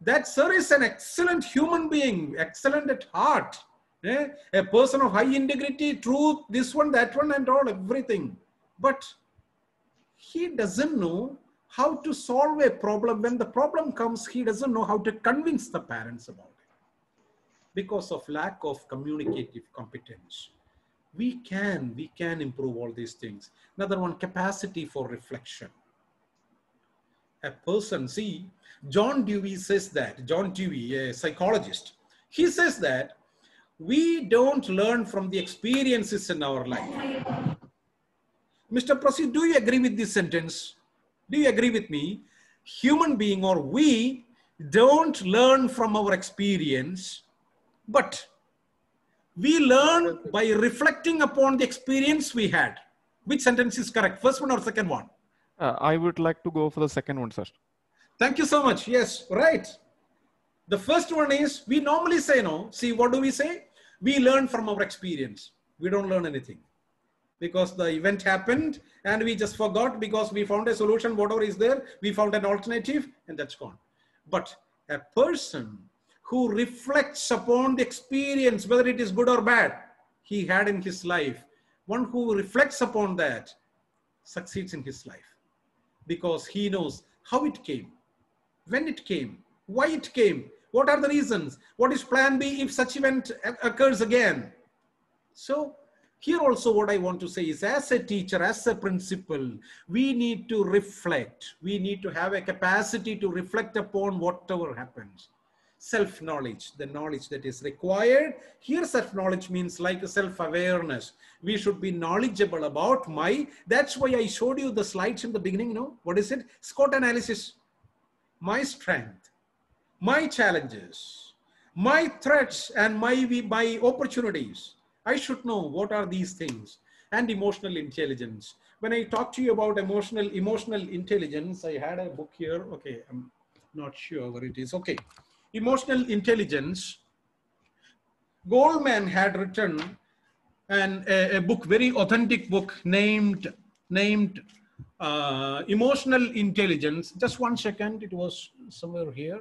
That sir is an excellent human being, excellent at heart, eh? a person of high integrity, truth, this one, that one, and all, everything. But he doesn't know how to solve a problem. When the problem comes, he doesn't know how to convince the parents about it because of lack of communicative competence. We can, we can improve all these things. Another one, capacity for reflection. A person, see, John Dewey says that, John Dewey, a psychologist, he says that we don't learn from the experiences in our life. Mr. Prasi, do you agree with this sentence? Do you agree with me? Human being or we don't learn from our experience, but we learn by reflecting upon the experience we had. Which sentence is correct? First one or second one? Uh, I would like to go for the second one, sir. Thank you so much. Yes, right. The first one is we normally say no. See, what do we say? We learn from our experience. We don't learn anything. Because the event happened and we just forgot because we found a solution, whatever is there, we found an alternative and that's gone. But a person who reflects upon the experience, whether it is good or bad, he had in his life, one who reflects upon that succeeds in his life because he knows how it came, when it came, why it came, what are the reasons, what is plan B if such event occurs again. So here also what I want to say is as a teacher, as a principal, we need to reflect. We need to have a capacity to reflect upon whatever happens. Self-knowledge, the knowledge that is required. Here self-knowledge means like a self-awareness. We should be knowledgeable about my, that's why I showed you the slides in the beginning, you know, what is it? SWOT analysis. My strength, my challenges, my threats and my, my opportunities I should know what are these things and emotional intelligence. When I talk to you about emotional emotional intelligence, I had a book here. Okay, I'm not sure where it is. Okay, emotional intelligence. Goleman had written an, a, a book, very authentic book named named uh, Emotional Intelligence. Just one second, it was somewhere here.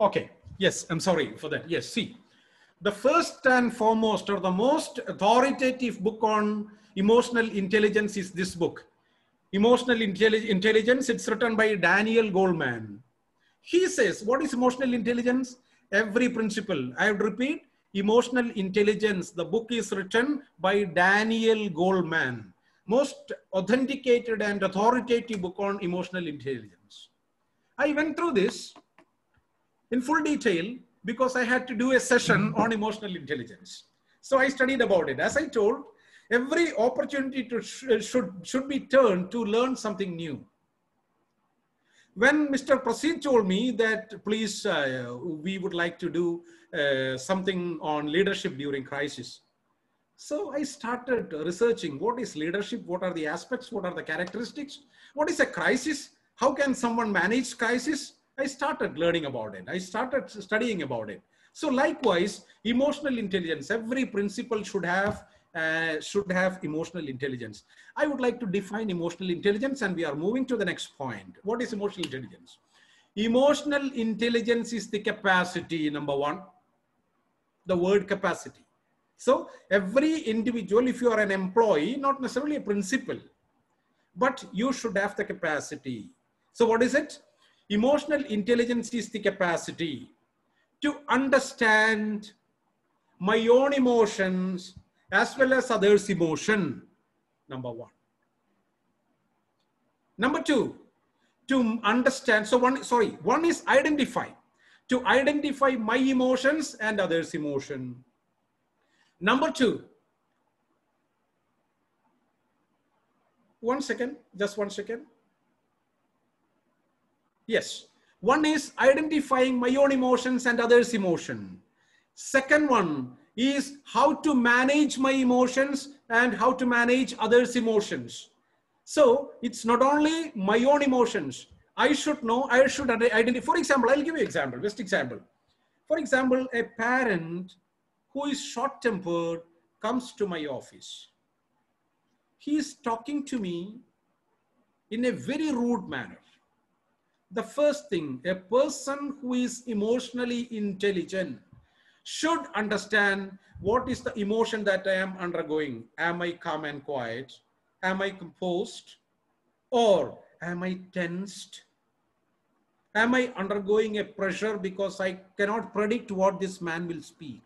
Okay, yes, I'm sorry for that. Yes, see, the first and foremost or the most authoritative book on emotional intelligence is this book. Emotional Intelli Intelligence, it's written by Daniel Goleman. He says, what is emotional intelligence? Every principal, I would repeat, emotional intelligence. The book is written by Daniel Goleman, most authenticated and authoritative book on emotional intelligence. I went through this in full detail because I had to do a session on emotional intelligence. So I studied about it. As I told, every opportunity to sh should, should be turned to learn something new. When Mr. Prasid told me that please, uh, we would like to do uh, something on leadership during crisis. So I started researching what is leadership, what are the aspects, what are the characteristics, what is a crisis, how can someone manage crisis, I started learning about it. I started studying about it. So likewise, emotional intelligence, every principal should have uh, should have emotional intelligence. I would like to define emotional intelligence and we are moving to the next point. What is emotional intelligence? Emotional intelligence is the capacity, number one, the word capacity. So every individual, if you are an employee, not necessarily a principal, but you should have the capacity. So what is it? Emotional intelligence is the capacity to understand my own emotions as well as others' emotion, number one. Number two, to understand, so one, sorry, one is identify, to identify my emotions and others' emotion. Number two, one second, just one second. Yes. One is identifying my own emotions and others' emotion. Second one is how to manage my emotions and how to manage others' emotions. So it's not only my own emotions. I should know, I should identify. For example, I'll give you an example, best example. For example, a parent who is short-tempered comes to my office. He is talking to me in a very rude manner the first thing, a person who is emotionally intelligent should understand what is the emotion that I am undergoing. Am I calm and quiet? Am I composed? Or am I tensed? Am I undergoing a pressure because I cannot predict what this man will speak?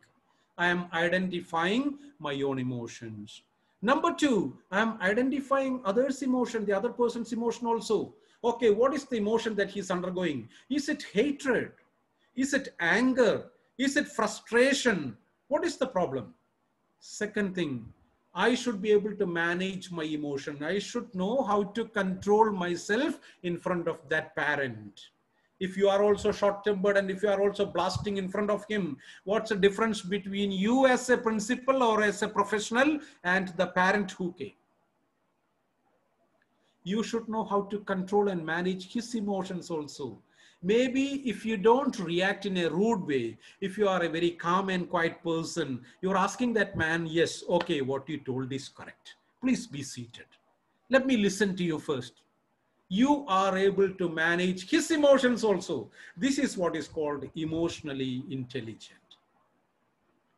I am identifying my own emotions. Number two, I am identifying others' emotion, the other person's emotion also okay, what is the emotion that he's undergoing? Is it hatred? Is it anger? Is it frustration? What is the problem? Second thing, I should be able to manage my emotion. I should know how to control myself in front of that parent. If you are also short-tempered and if you are also blasting in front of him, what's the difference between you as a principal or as a professional and the parent who came? You should know how to control and manage his emotions also. maybe if you don't react in a rude way, if you are a very calm and quiet person, you're asking that man, yes, okay, what you told is correct. Please be seated. Let me listen to you first. You are able to manage his emotions also. This is what is called emotionally intelligent.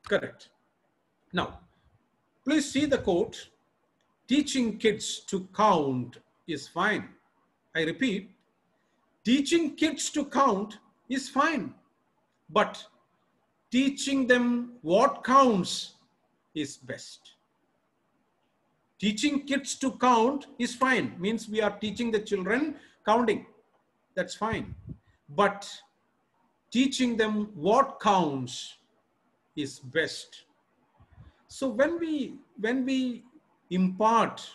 Correct. Now, please see the quote. Teaching kids to count is fine. I repeat, teaching kids to count is fine. But teaching them what counts is best. Teaching kids to count is fine, means we are teaching the children counting. That's fine. But teaching them what counts is best. So when we when we impart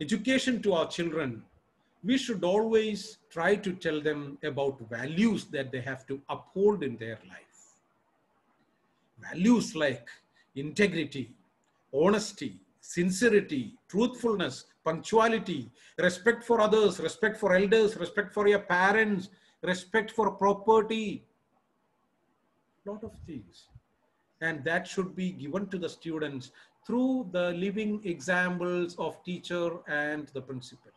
education to our children, we should always try to tell them about values that they have to uphold in their life. Values like integrity, honesty, sincerity, truthfulness, punctuality, respect for others, respect for elders, respect for your parents, respect for property. Lot of things. And that should be given to the students through the living examples of teacher and the principal.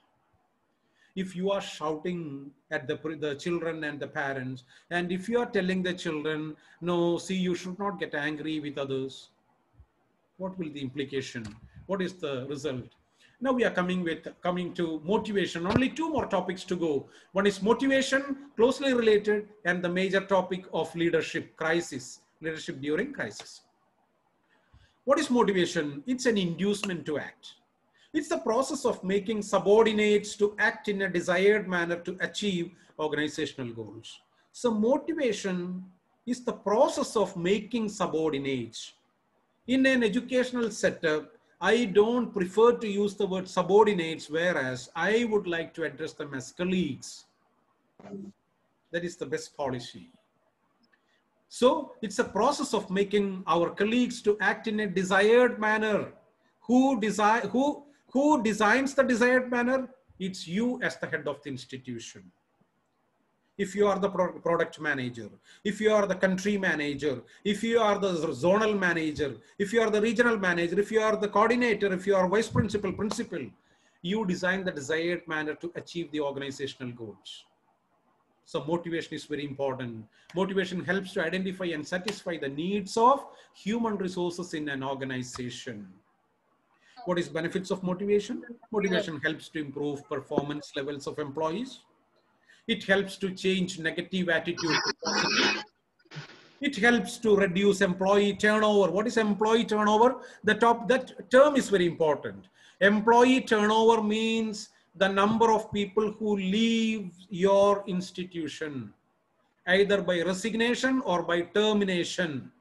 If you are shouting at the, the children and the parents, and if you are telling the children, no, see, you should not get angry with others, what will the implication? What is the result? Now we are coming with coming to motivation. Only two more topics to go. One is motivation, closely related, and the major topic of leadership crisis, leadership during crisis. What is motivation? It's an inducement to act. It's the process of making subordinates to act in a desired manner to achieve organizational goals. So motivation is the process of making subordinates. In an educational setup, I don't prefer to use the word subordinates, whereas I would like to address them as colleagues. That is the best policy. So it's a process of making our colleagues to act in a desired manner. Who, desire, who, who designs the desired manner? It's you as the head of the institution. If you are the pro product manager, if you are the country manager, if you are the zonal manager, if you are the regional manager, if you are the coordinator, if you are vice principal, principal, you design the desired manner to achieve the organizational goals. So motivation is very important. Motivation helps to identify and satisfy the needs of human resources in an organization. What is benefits of motivation? Motivation helps to improve performance levels of employees. It helps to change negative attitude. It helps to reduce employee turnover. What is employee turnover? The top, that term is very important. Employee turnover means the number of people who leave your institution, either by resignation or by termination.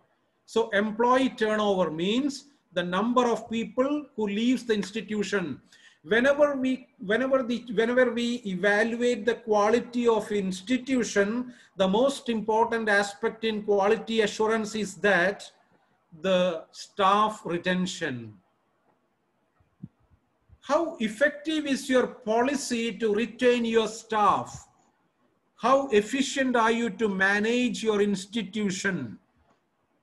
So employee turnover means the number of people who leaves the institution. Whenever we, whenever the, whenever we evaluate the quality of institution, the most important aspect in quality assurance is that the staff retention how effective is your policy to retain your staff? How efficient are you to manage your institution?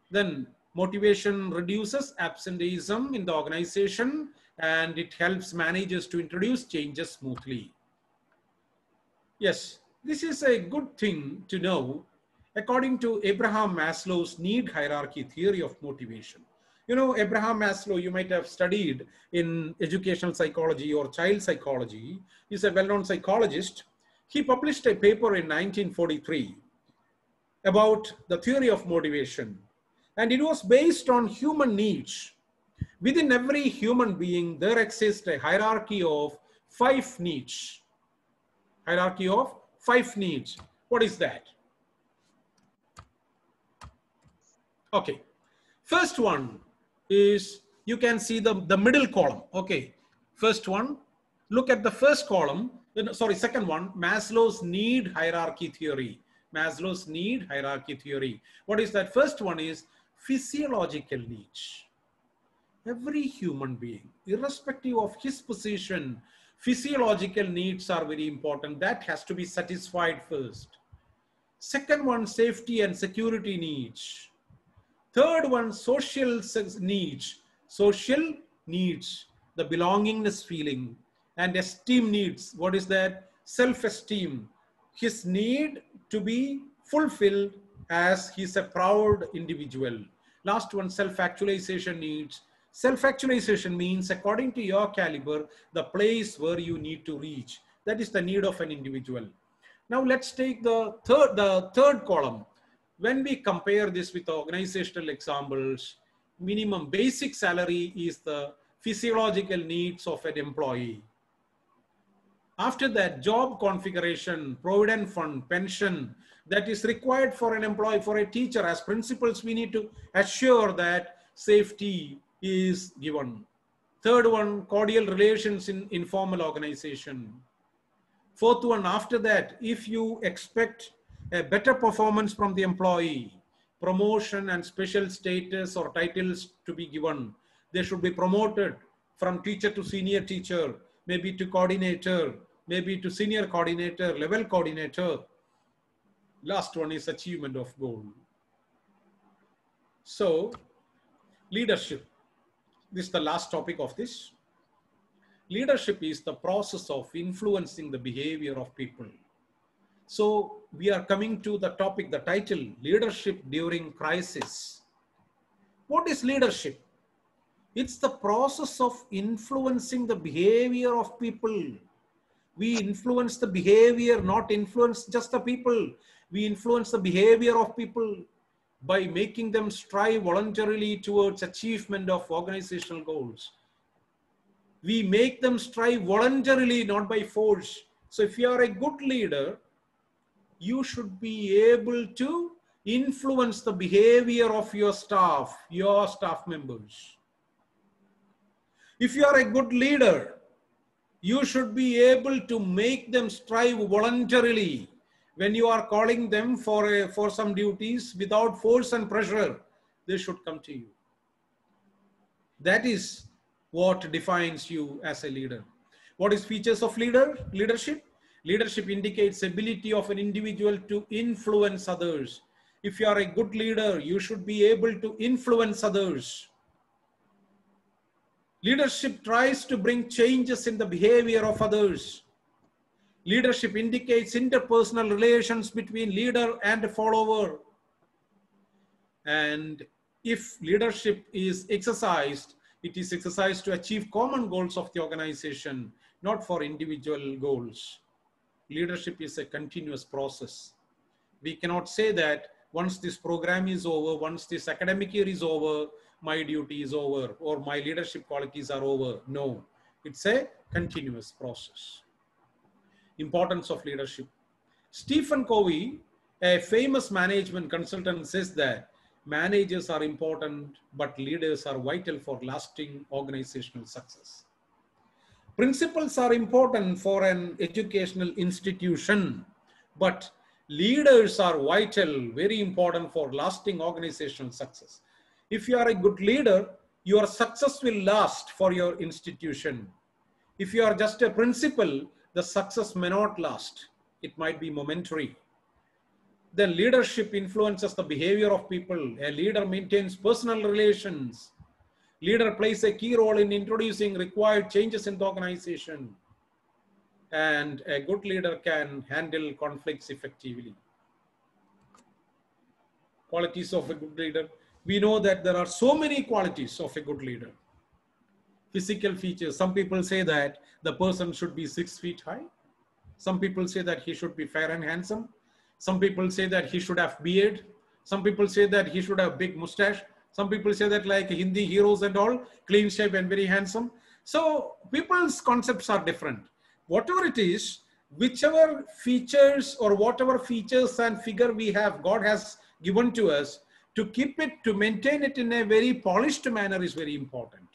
Then motivation reduces absenteeism in the organization and it helps managers to introduce changes smoothly. Yes, this is a good thing to know according to Abraham Maslow's need hierarchy theory of motivation. You know, Abraham Maslow, you might have studied in educational psychology or child psychology. He's a well-known psychologist. He published a paper in 1943 about the theory of motivation. And it was based on human needs. Within every human being, there exists a hierarchy of five needs. Hierarchy of five needs. What is that? Okay. First one, is you can see the, the middle column. Okay, first one, look at the first column, uh, sorry, second one, Maslow's need hierarchy theory. Maslow's need hierarchy theory. What is that? First one is physiological needs. Every human being, irrespective of his position, physiological needs are very important. That has to be satisfied first. Second one, safety and security needs. Third one, social needs. Social needs, the belongingness feeling. And esteem needs. What is that? Self-esteem. His need to be fulfilled as he's a proud individual. Last one, self-actualization needs. Self-actualization means according to your caliber, the place where you need to reach. That is the need of an individual. Now let's take the third, the third column. When we compare this with organizational examples, minimum basic salary is the physiological needs of an employee. After that, job configuration, provident fund, pension, that is required for an employee, for a teacher. As principals, we need to assure that safety is given. Third one, cordial relations in informal organization. Fourth one, after that, if you expect a better performance from the employee, promotion and special status or titles to be given, they should be promoted from teacher to senior teacher, maybe to coordinator, maybe to senior coordinator, level coordinator. Last one is achievement of goal. So, leadership. This is the last topic of this. Leadership is the process of influencing the behavior of people. So, we are coming to the topic, the title Leadership During Crisis. What is leadership? It's the process of influencing the behavior of people. We influence the behavior, not influence just the people. We influence the behavior of people by making them strive voluntarily towards achievement of organizational goals. We make them strive voluntarily, not by force. So if you are a good leader, you should be able to influence the behavior of your staff, your staff members. If you are a good leader, you should be able to make them strive voluntarily when you are calling them for, a, for some duties without force and pressure, they should come to you. That is what defines you as a leader. What is features of leader leadership? Leadership indicates ability of an individual to influence others. If you are a good leader, you should be able to influence others. Leadership tries to bring changes in the behavior of others. Leadership indicates interpersonal relations between leader and follower. And if leadership is exercised, it is exercised to achieve common goals of the organization, not for individual goals. Leadership is a continuous process. We cannot say that once this program is over, once this academic year is over, my duty is over or my leadership qualities are over. No, it's a continuous process. Importance of leadership. Stephen Covey, a famous management consultant, says that managers are important, but leaders are vital for lasting organizational success. Principals are important for an educational institution, but leaders are vital, very important for lasting organizational success. If you are a good leader, your success will last for your institution. If you are just a principal, the success may not last. It might be momentary. Then leadership influences the behavior of people. A leader maintains personal relations. Leader plays a key role in introducing required changes in the organization. And a good leader can handle conflicts effectively. Qualities of a good leader. We know that there are so many qualities of a good leader. Physical features. Some people say that the person should be six feet high. Some people say that he should be fair and handsome. Some people say that he should have beard. Some people say that he should have big mustache. Some people say that like Hindi heroes and all, clean shape and very handsome. So people's concepts are different. Whatever it is, whichever features or whatever features and figure we have, God has given to us, to keep it, to maintain it in a very polished manner is very important.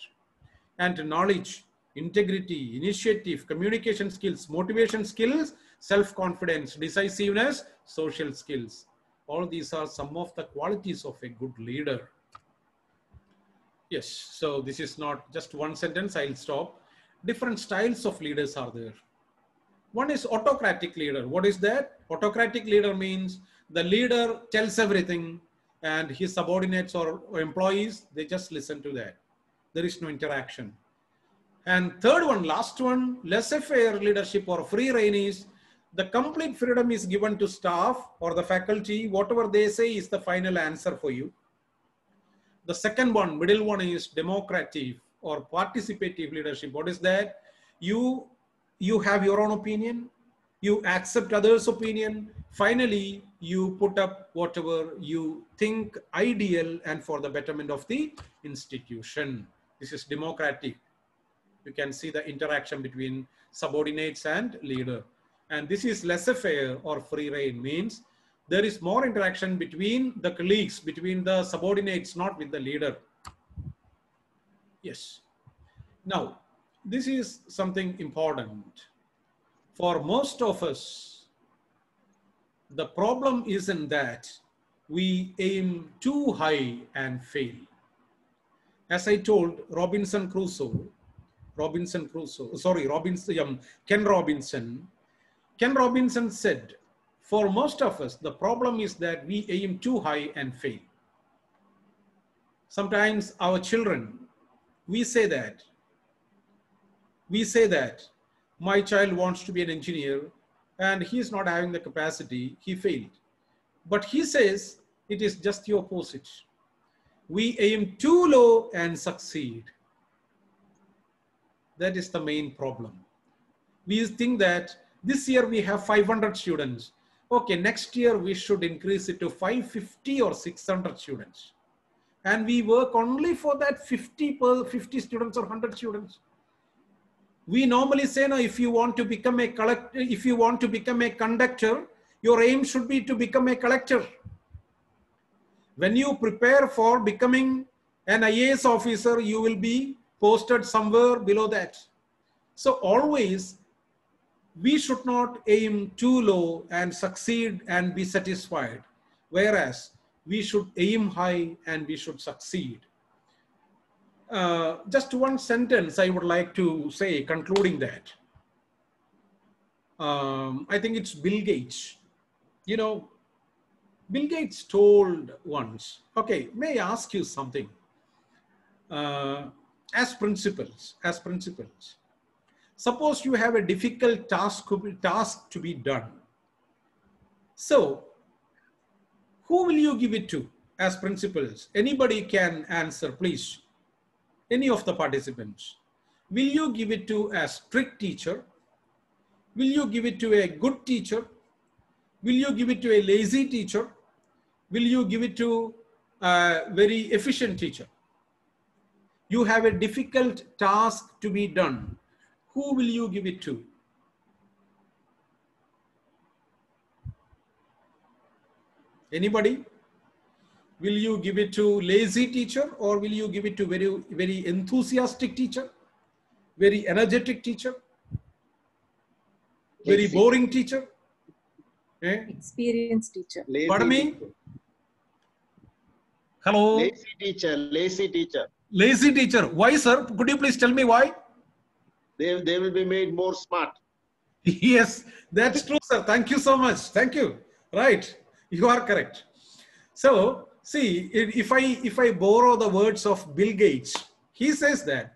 And knowledge, integrity, initiative, communication skills, motivation skills, self-confidence, decisiveness, social skills. All these are some of the qualities of a good leader. Yes, so this is not just one sentence, I'll stop. Different styles of leaders are there. One is autocratic leader. What is that? Autocratic leader means the leader tells everything and his subordinates or, employees, they just listen to that. There is no interaction. And third one, last one, laissez-faire leadership or free rein is the complete freedom is given to staff or the faculty. Whatever they say is the final answer for you. The second one, middle one is democratic or participative leadership. What is that? You, you have your own opinion. You accept others' opinion. Finally, you put up whatever you think ideal and for the betterment of the institution. This is democratic. You can see the interaction between subordinates and leader. And this is laissez-faire or free rein means there is more interaction between the colleagues, between the subordinates, not with the leader. Yes. Now, this is something important. For most of us, the problem isn't that we aim too high and fail. As I told Robinson Crusoe, Robinson Crusoe, sorry, Robinson, um, Ken Robinson, Ken Robinson said, for most of us, the problem is that we aim too high and fail. Sometimes our children, we say that, we say that my child wants to be an engineer and he's not having the capacity, he failed. But he says it is just the opposite. We aim too low and succeed. That is the main problem. We think that this year we have 500 students. Okay, next year we should increase it to 550 or 600 students. And we work only for that 50 per 50 students or 100 students. We normally say, no, if you want to become a collector, if you want to become a conductor, your aim should be to become a collector. When you prepare for becoming an IAS officer, you will be posted somewhere below that. So always we should not aim too low and succeed and be satisfied. Whereas we should aim high and we should succeed. Uh, just one sentence I would like to say concluding that. Um, I think it's Bill Gates. You know, Bill Gates told once, okay, may I ask you something? Uh, as principals, as principals, suppose you have a difficult task, task to be done. So, who will you give it to as principals? Anybody can answer, please. Any of the participants. Will you give it to a strict teacher? Will you give it to a good teacher? Will you give it to a lazy teacher? Will you give it to a very efficient teacher? You have a difficult task to be done. Who will you give it to? Anybody? Will you give it to lazy teacher or will you give it to very, very enthusiastic teacher? Very energetic teacher? Very Lazy. boring teacher? Eh? experienced teacher. Lazy Pardon me? teacher. Hello? Lazy teacher, lazy teacher. Lazy teacher. Why, sir? Could you please tell me why? They, they will be made more smart. <laughs> yes, that's true, sir. Thank you so much. Thank you. Right. You are correct. So, see, if I if I borrow the words of Bill Gates, he says that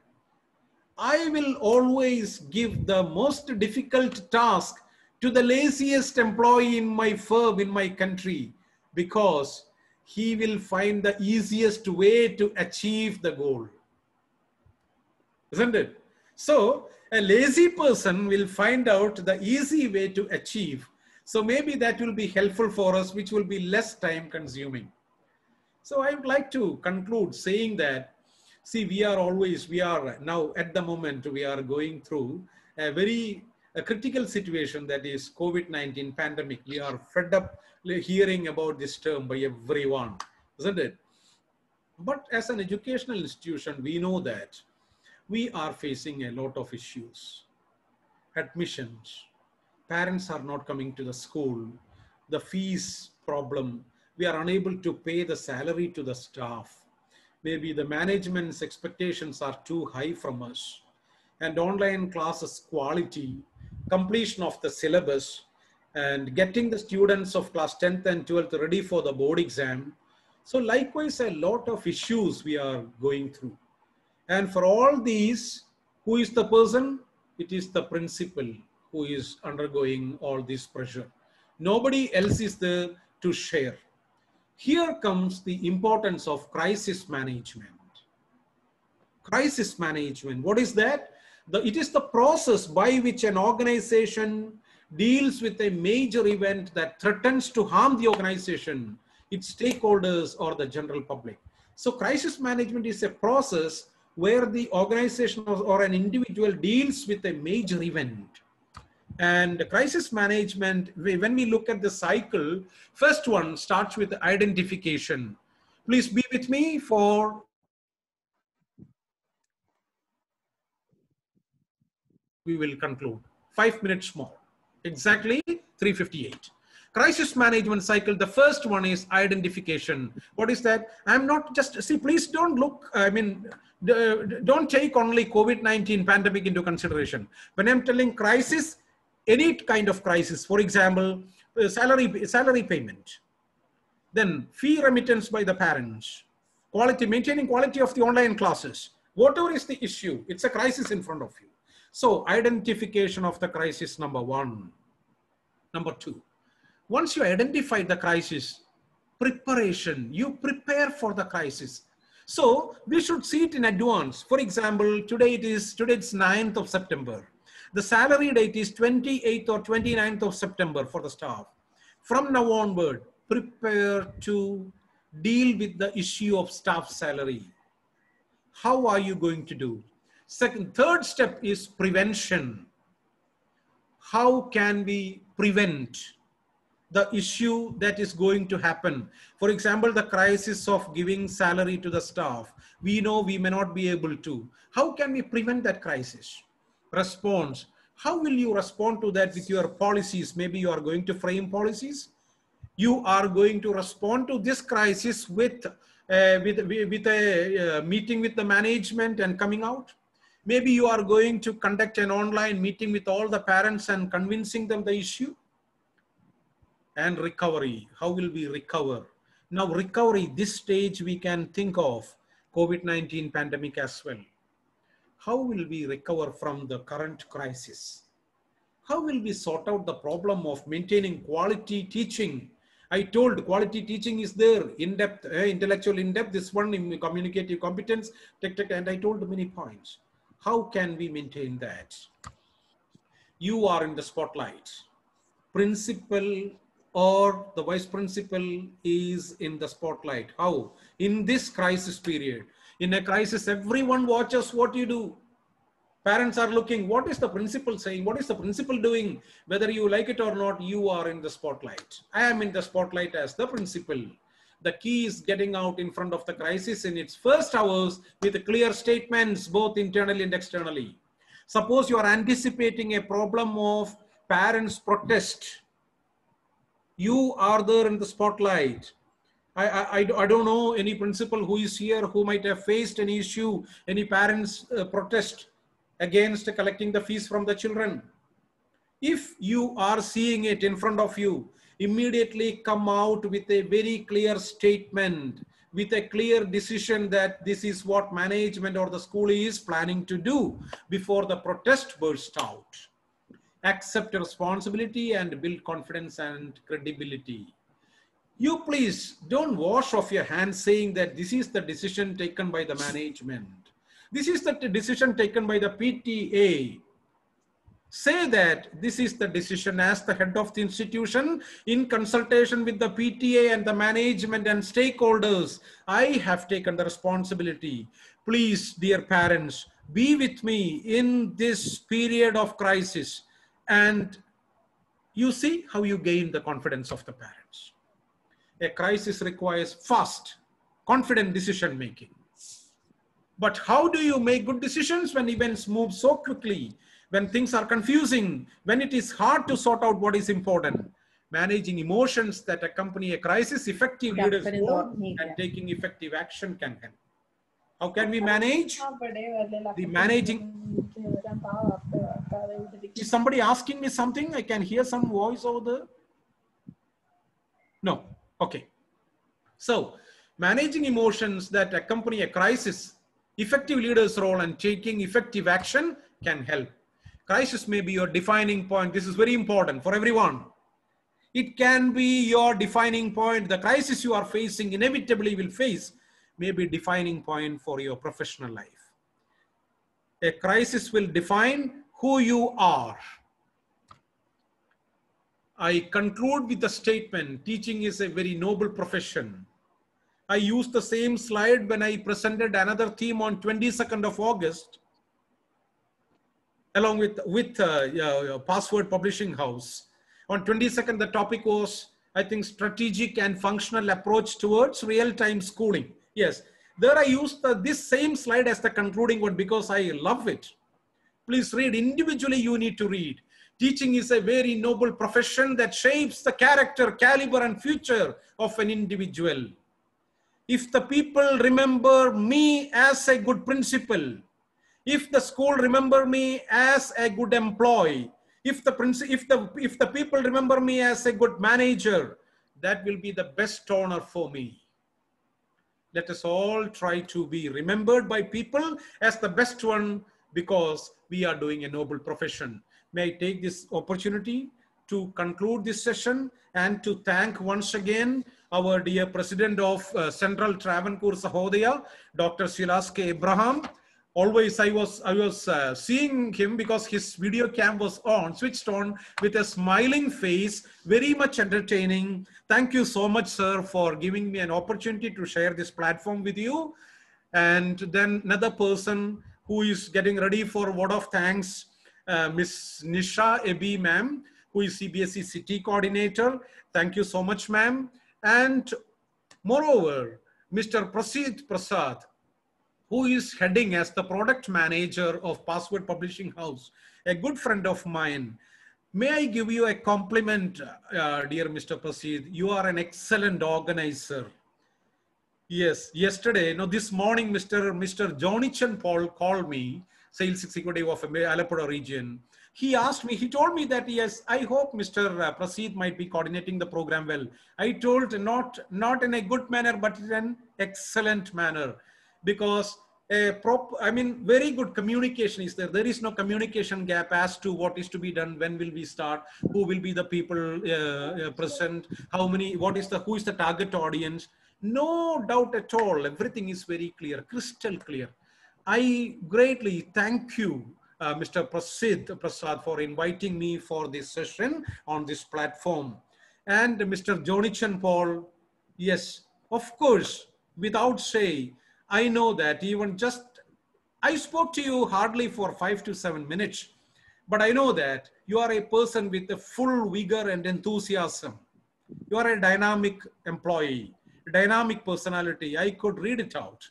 I will always give the most difficult task to the laziest employee in my firm, in my country, because he will find the easiest way to achieve the goal. Isn't it? So, a lazy person will find out the easy way to achieve. So, maybe that will be helpful for us, which will be less time consuming. So, I would like to conclude saying that, see, we are always, we are now at the moment, we are going through a very a critical situation that is COVID-19 pandemic. We are fed up hearing about this term by everyone, isn't it? But as an educational institution, we know that we are facing a lot of issues. Admissions, parents are not coming to the school, the fees problem, we are unable to pay the salary to the staff. Maybe the management's expectations are too high from us. And online classes quality, completion of the syllabus, and getting the students of class 10th and 12th ready for the board exam. So likewise, a lot of issues we are going through. And for all these, who is the person? It is the principal who is undergoing all this pressure. Nobody else is there to share. Here comes the importance of crisis management. Crisis management, what is that? The, it is the process by which an organization deals with a major event that threatens to harm the organization, its stakeholders, or the general public. So, crisis management is a process where the organization or, an individual deals with a major event. And crisis management, when we look at the cycle, first one starts with identification. Please be with me for we will conclude. Five minutes more. Exactly 358. Crisis management cycle, the first one is identification. What is that? I'm not just, see, please don't look, I mean, don't take only COVID-19 pandemic into consideration. When I'm telling crisis, any kind of crisis, for example, uh, salary, salary payment, then fee remittance by the parents, quality, maintaining quality of the online classes, whatever is the issue, it's a crisis in front of you. So identification of the crisis, number one. Number two, once you identify the crisis, preparation, you prepare for the crisis. So we should see it in advance. For example, today it is, today it's 9th of September. The salary date is 28th or 29th of September for the staff. From now onward, prepare to deal with the issue of staff salary. How are you going to do? Second, third step is prevention. How can we prevent the issue that is going to happen? For example, the crisis of giving salary to the staff. We know we may not be able to. How can we prevent that crisis? Response. How will you respond to that with your policies? Maybe you are going to frame policies. You are going to respond to this crisis with, uh, with, with a uh, meeting with the management and coming out. Maybe you are going to conduct an online meeting with all the parents and convincing them the issue. And recovery, how will we recover? Now recovery, this stage we can think of COVID-19 pandemic as well. How will we recover from the current crisis? How will we sort out the problem of maintaining quality teaching? I told quality teaching is there, in-depth, uh, intellectual in-depth, this one in communicative competence, tech, tech, and I told many points. How can we maintain that? You are in the spotlight. Principal or the vice principal is in the spotlight. How? In this crisis period. In a crisis, everyone watches what you do. Parents are looking, what is the principal saying? What is the principal doing? Whether you like it or not, you are in the spotlight. I am in the spotlight as the principal. The key is getting out in front of the crisis in its first hours with clear statements, both internally and externally. Suppose you are anticipating a problem of parents' protest. You are there in the spotlight. I, I, I don't know any principal who is here who might have faced any issue, any parents' uh, protest against collecting the fees from the children. If you are seeing it in front of you, immediately come out with a very clear statement, with a clear decision that this is what management or the school is planning to do before the protest bursts out. Accept responsibility and build confidence and credibility. You please don't wash off your hands saying that this is the decision taken by the management. This is the decision taken by the PTA. Say that this is the decision as the head of the institution in consultation with the PTA and the management and stakeholders. I have taken the responsibility. Please, dear parents, be with me in this period of crisis. And you see how you gain the confidence of the parents. A crisis requires fast, confident decision making. But how do you make good decisions when events move so quickly, when things are confusing, when it is hard to sort out what is important? Managing emotions that accompany a crisis, effective leaders and taking effective action can help. How can we manage? The managing Is somebody asking me something? I can hear some voice over there. No. Okay. So, managing emotions that accompany a crisis, effective leaders' role and taking effective action can help. Crisis may be your defining point. This is very important for everyone. It can be your defining point. The crisis you are facing, inevitably will face, may be defining point for your professional life. A crisis will define who you are. I conclude with the statement, teaching is a very noble profession. I used the same slide when I presented another theme on 22nd of August, along with, with uh, yeah, Password Publishing House. On 22nd, the topic was, I think, strategic and functional approach towards real-time schooling. Yes, there I used the, this same slide as the concluding one because I love it. Please read. Individually, you need to read. Teaching is a very noble profession that shapes the character, caliber, and future of an individual. If the people remember me as a good principal, if the school remember me as a good employee, if the if the if the people remember me as a good manager, that will be the best honor for me. Let us all try to be remembered by people as the best one because we are doing a noble profession. May I take this opportunity to conclude this session and to thank once again our dear President of uh, Central Travancore Sahodaya, Dr. Silas K. Abraham. Always I was, I was uh, seeing him because his video cam was on, switched on with a smiling face, very much entertaining. Thank you so much, sir, for giving me an opportunity to share this platform with you. And then another person who is getting ready for word of thanks, uh, Miss Nisha Ebi, ma'am, who is CBSE City Coordinator. Thank you so much, ma'am. And moreover, Mr. Prasid Prasad, who is heading as the product manager of Password Publishing House, a good friend of mine. May I give you a compliment, uh, dear Mr. Prasid? You are an excellent organizer. Yes, yesterday, no, this morning, Mr. Mr. Jonichan Paul called me, sales executive of Alappuzha region. He asked me, he told me that yes, I hope Mr. Prasid might be coordinating the program well. I told not, not in a good manner, but in an excellent manner because a prop, I mean, very good communication is there. There is no communication gap as to what is to be done, when will we start, who will be the people uh, uh, present, how many, what is the, who is the target audience. No doubt at all. Everything is very clear, crystal clear. I greatly thank you, uh, Mr. Prasid Prasad, for inviting me for this session on this platform. And Mr. Jonichan Paul, yes, of course, without say, I know that even just, I spoke to you hardly for five to seven minutes, but I know that you are a person with a full vigor and enthusiasm. You are a dynamic employee, dynamic personality. I could read it out.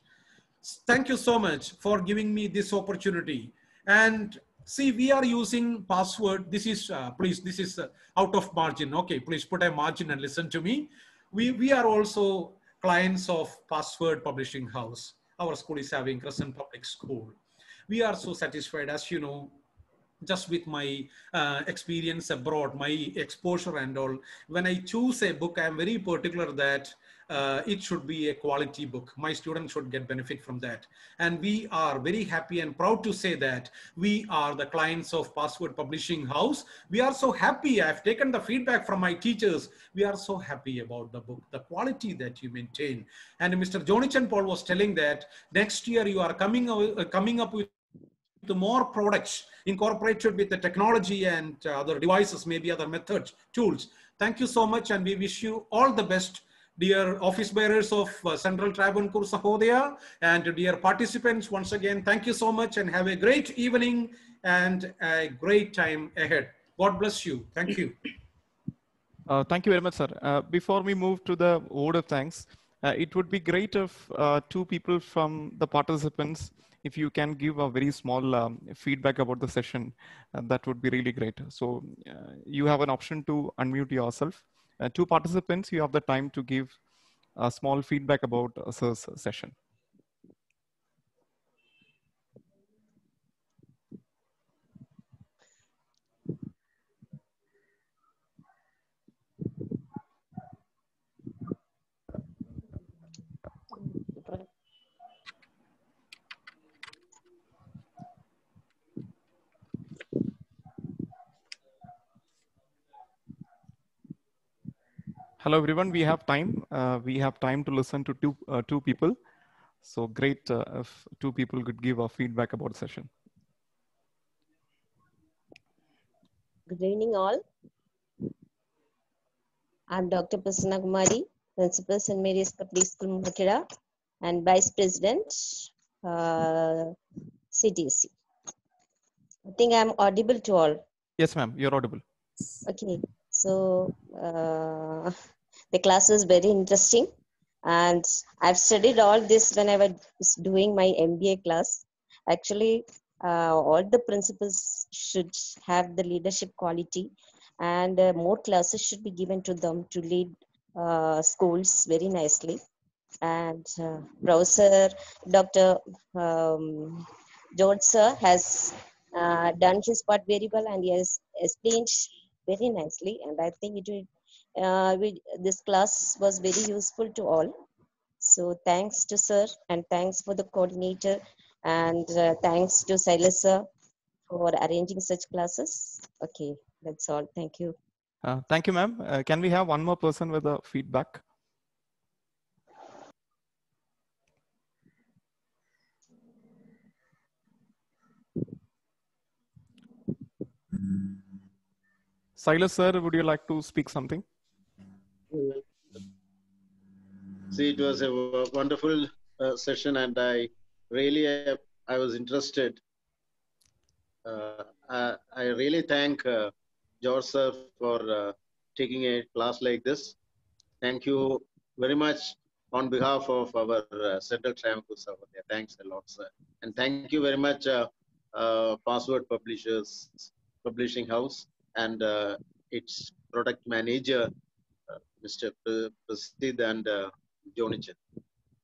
Thank you so much for giving me this opportunity. And see, we are using password. This is, uh, please, this is uh, out of margin. Okay, please put a margin and listen to me. We, we are also clients of Password Publishing House. Our school is having Crescent Public School. We are so satisfied, as you know, just with my uh, experience abroad, my exposure and all. When I choose a book, I am very particular that uh, it should be a quality book. My students should get benefit from that. And we are very happy and proud to say that we are the clients of Password Publishing House. We are so happy. I've taken the feedback from my teachers. We are so happy about the book, the quality that you maintain. And Mr. Jonichan Paul was telling that next year you are coming, uh, coming up with more products incorporated with the technology and uh, other devices, maybe other methods, tools. Thank you so much and we wish you all the best dear office bearers of uh, Central Travancore Sahodaya and dear participants, once again, thank you so much and have a great evening and a great time ahead. God bless you. Thank you. Uh, thank you very much, sir. Uh, before we move to the word of thanks, uh, it would be great if uh, two people from the participants, if you can give a very small um, feedback about the session, uh, that would be really great. So you have an option to unmute yourself. Uh, two participants, you have the time to give a small feedback about a session. Hello, everyone. We have time. Uh, we have time to listen to two uh, two people. So great uh, if two people could give a feedback about the session. Good evening, all. I'm Dr. Prasanna Kumari, Principal St. Mary's Public School, Makira, and Vice President, uh, CTC. I think I'm audible to all. Yes, ma'am. You're audible. Okay, so uh, the class was very interesting, and I've studied all this when I was doing my MBA class. Actually, uh, all the principals should have the leadership quality, and uh, more classes should be given to them to lead uh, schools very nicely. And uh, Professor Dr. Um, George sir has uh, done his part very well, and he has explained very nicely and i think it will uh, we, this class was very useful to all so thanks to sir and thanks for the coordinator and uh, thanks to silas sir for arranging such classes okay that's all thank you Uh, thank you, ma'am. Uh, can we have one more person with a feedback? Silas, sir, would you like to speak something? See, it was a wonderful uh, session, and I really uh, I was interested. Uh, I, I really thank uh, George sir for uh, taking a class like this. Thank you very much on behalf of our uh, Central Travancore Sahodaya. Thanks a lot, sir. And thank you very much, uh, uh, Password Publishers Publishing House and uh, its product manager, uh, Mr. P- Prasid and uh, Jonichan.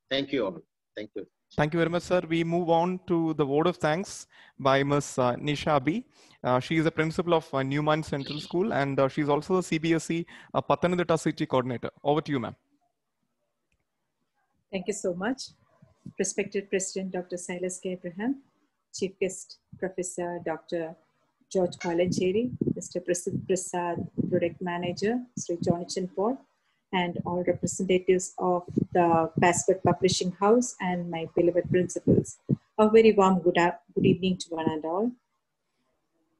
Thank you all. Thank you. Thank you very much, sir. We move on to the word of thanks by Ms. Uh, Nisha B. Uh, she is a principal of uh, Newman Central School and uh, she's also the CBSE uh, Pathanamthitta City coordinator. Over to you, ma'am. Thank you so much. Respected President Dr. Silas K. Abraham, Chief Guest Professor Dr. George Kolanchery, Mr. Prasad, Product Manager, Sri Jonichan Paul, and all representatives of the Password Publishing House and my beloved principals. A very warm good, good evening to one and all.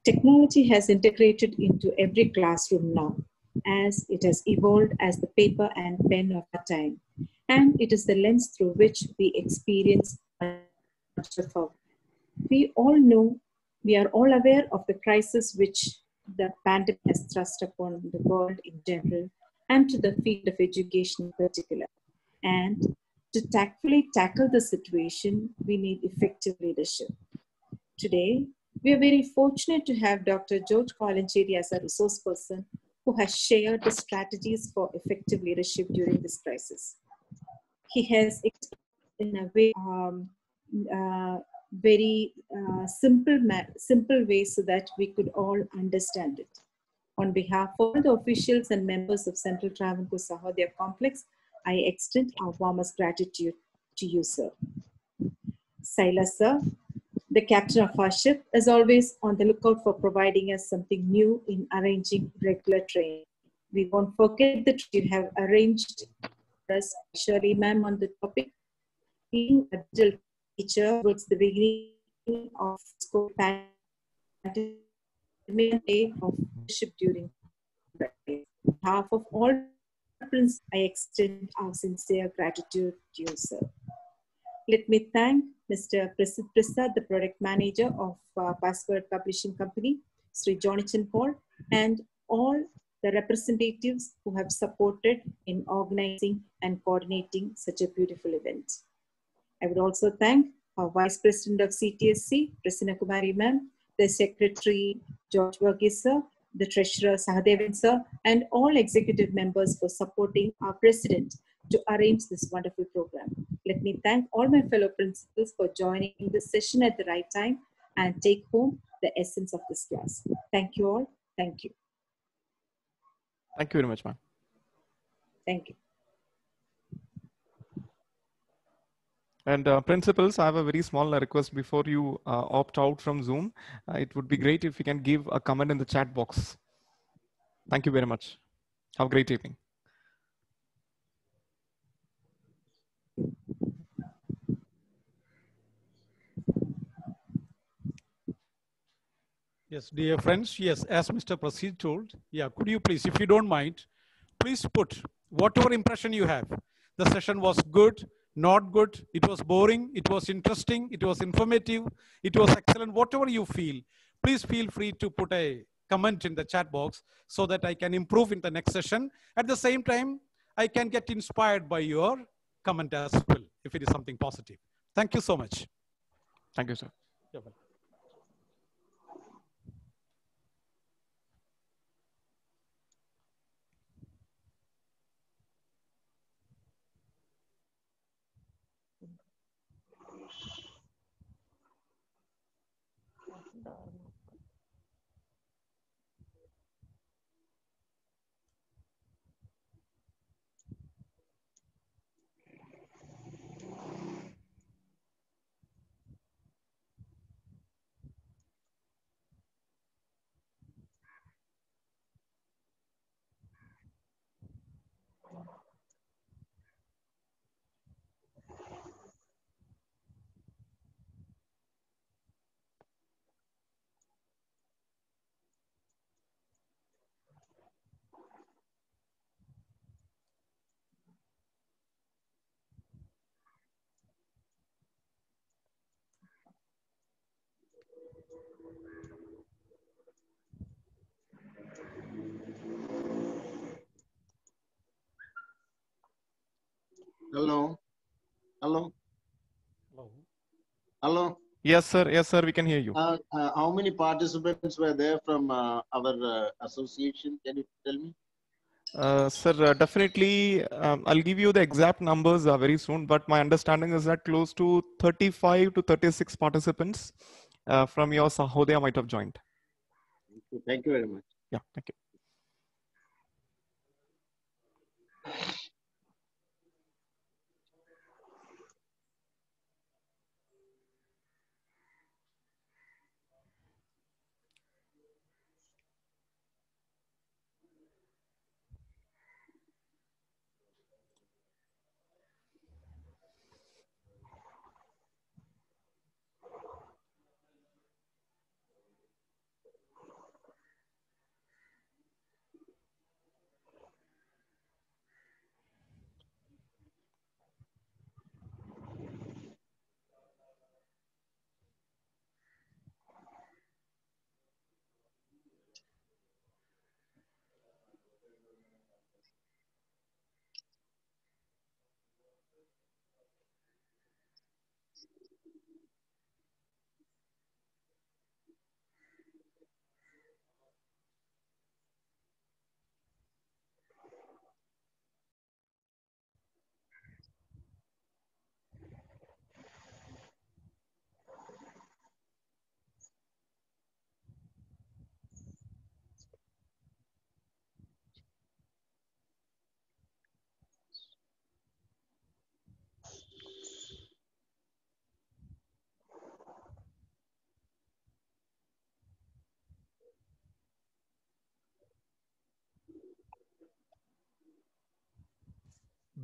Technology has integrated into every classroom now, as it has evolved as the paper and pen of our time and it is the lens through which we experience. We all know, we are all aware of the crisis which the pandemic has thrust upon the world in general and to the field of education in particular. And to tactfully tackle the situation, we need effective leadership. Today, we are very fortunate to have Dr. George Kolanchery as a resource person who has shared the strategies for effective leadership during this crisis he has in a way um, uh, very uh, simple simple way so that we could all understand it on behalf of all the officials and members of central travancore sahodaya complex i extend our warmest gratitude to you sir silas sir the captain of our ship is always on the lookout for providing us something new in arranging regular training we won't forget that you have arranged us Shirley ma'am on the topic. Being digital teacher towards the beginning of school pandemic day of leadership during on behalf of all principals, I extend our sincere gratitude to you, sir. Let me thank Mr. Prasid Prasad, the product manager of uh, Password Publishing Company, Sri Jonichan Paul, and all the representatives who have supported in organizing and coordinating such a beautiful event. I would also thank our Vice President of CTSC, Prasanna Kumari ma'am, the Secretary George Verghese sir, the Treasurer Sahadevan sir, and all executive members for supporting our President to arrange this wonderful program. Let me thank all my fellow principals for joining this session at the right time and take home the essence of this class. Thank you all. Thank you. Thank you very much, ma'am. Thank you. And uh, principals, I have a very small request before you uh, opt out from Zoom. Uh, it would be great if you can give a comment in the chat box. Thank you very much. Have a great evening. Yes, dear friends, yes, as Mr. Prasid told, yeah, could you please, if you don't mind, please put whatever impression you have. The session was good, not good, it was boring, it was interesting, it was informative, it was excellent, whatever you feel, please feel free to put a comment in the chat box so that I can improve in the next session. At the same time, I can get inspired by your comment as well, if it is something positive. Thank you so much. Thank you, sir. You're welcome. Hello. Hello. Hello. Hello. Yes, sir. Yes, sir. We can hear you. Uh, uh, how many participants were there from uh, our uh, association? Can you tell me? Uh, sir, uh, definitely, um, I'll give you the exact numbers uh, very soon, but my understanding is that close to 35 to 36 participants uh, from your Sahodaya might have joined. Thank you very much. Yeah, thank you.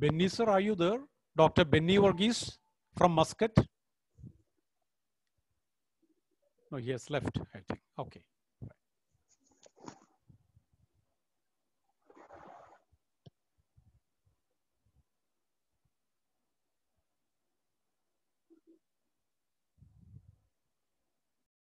Benny, sir, are you there? Dr. Benny Varghese from Muscat? No, he has left, I think. Okay.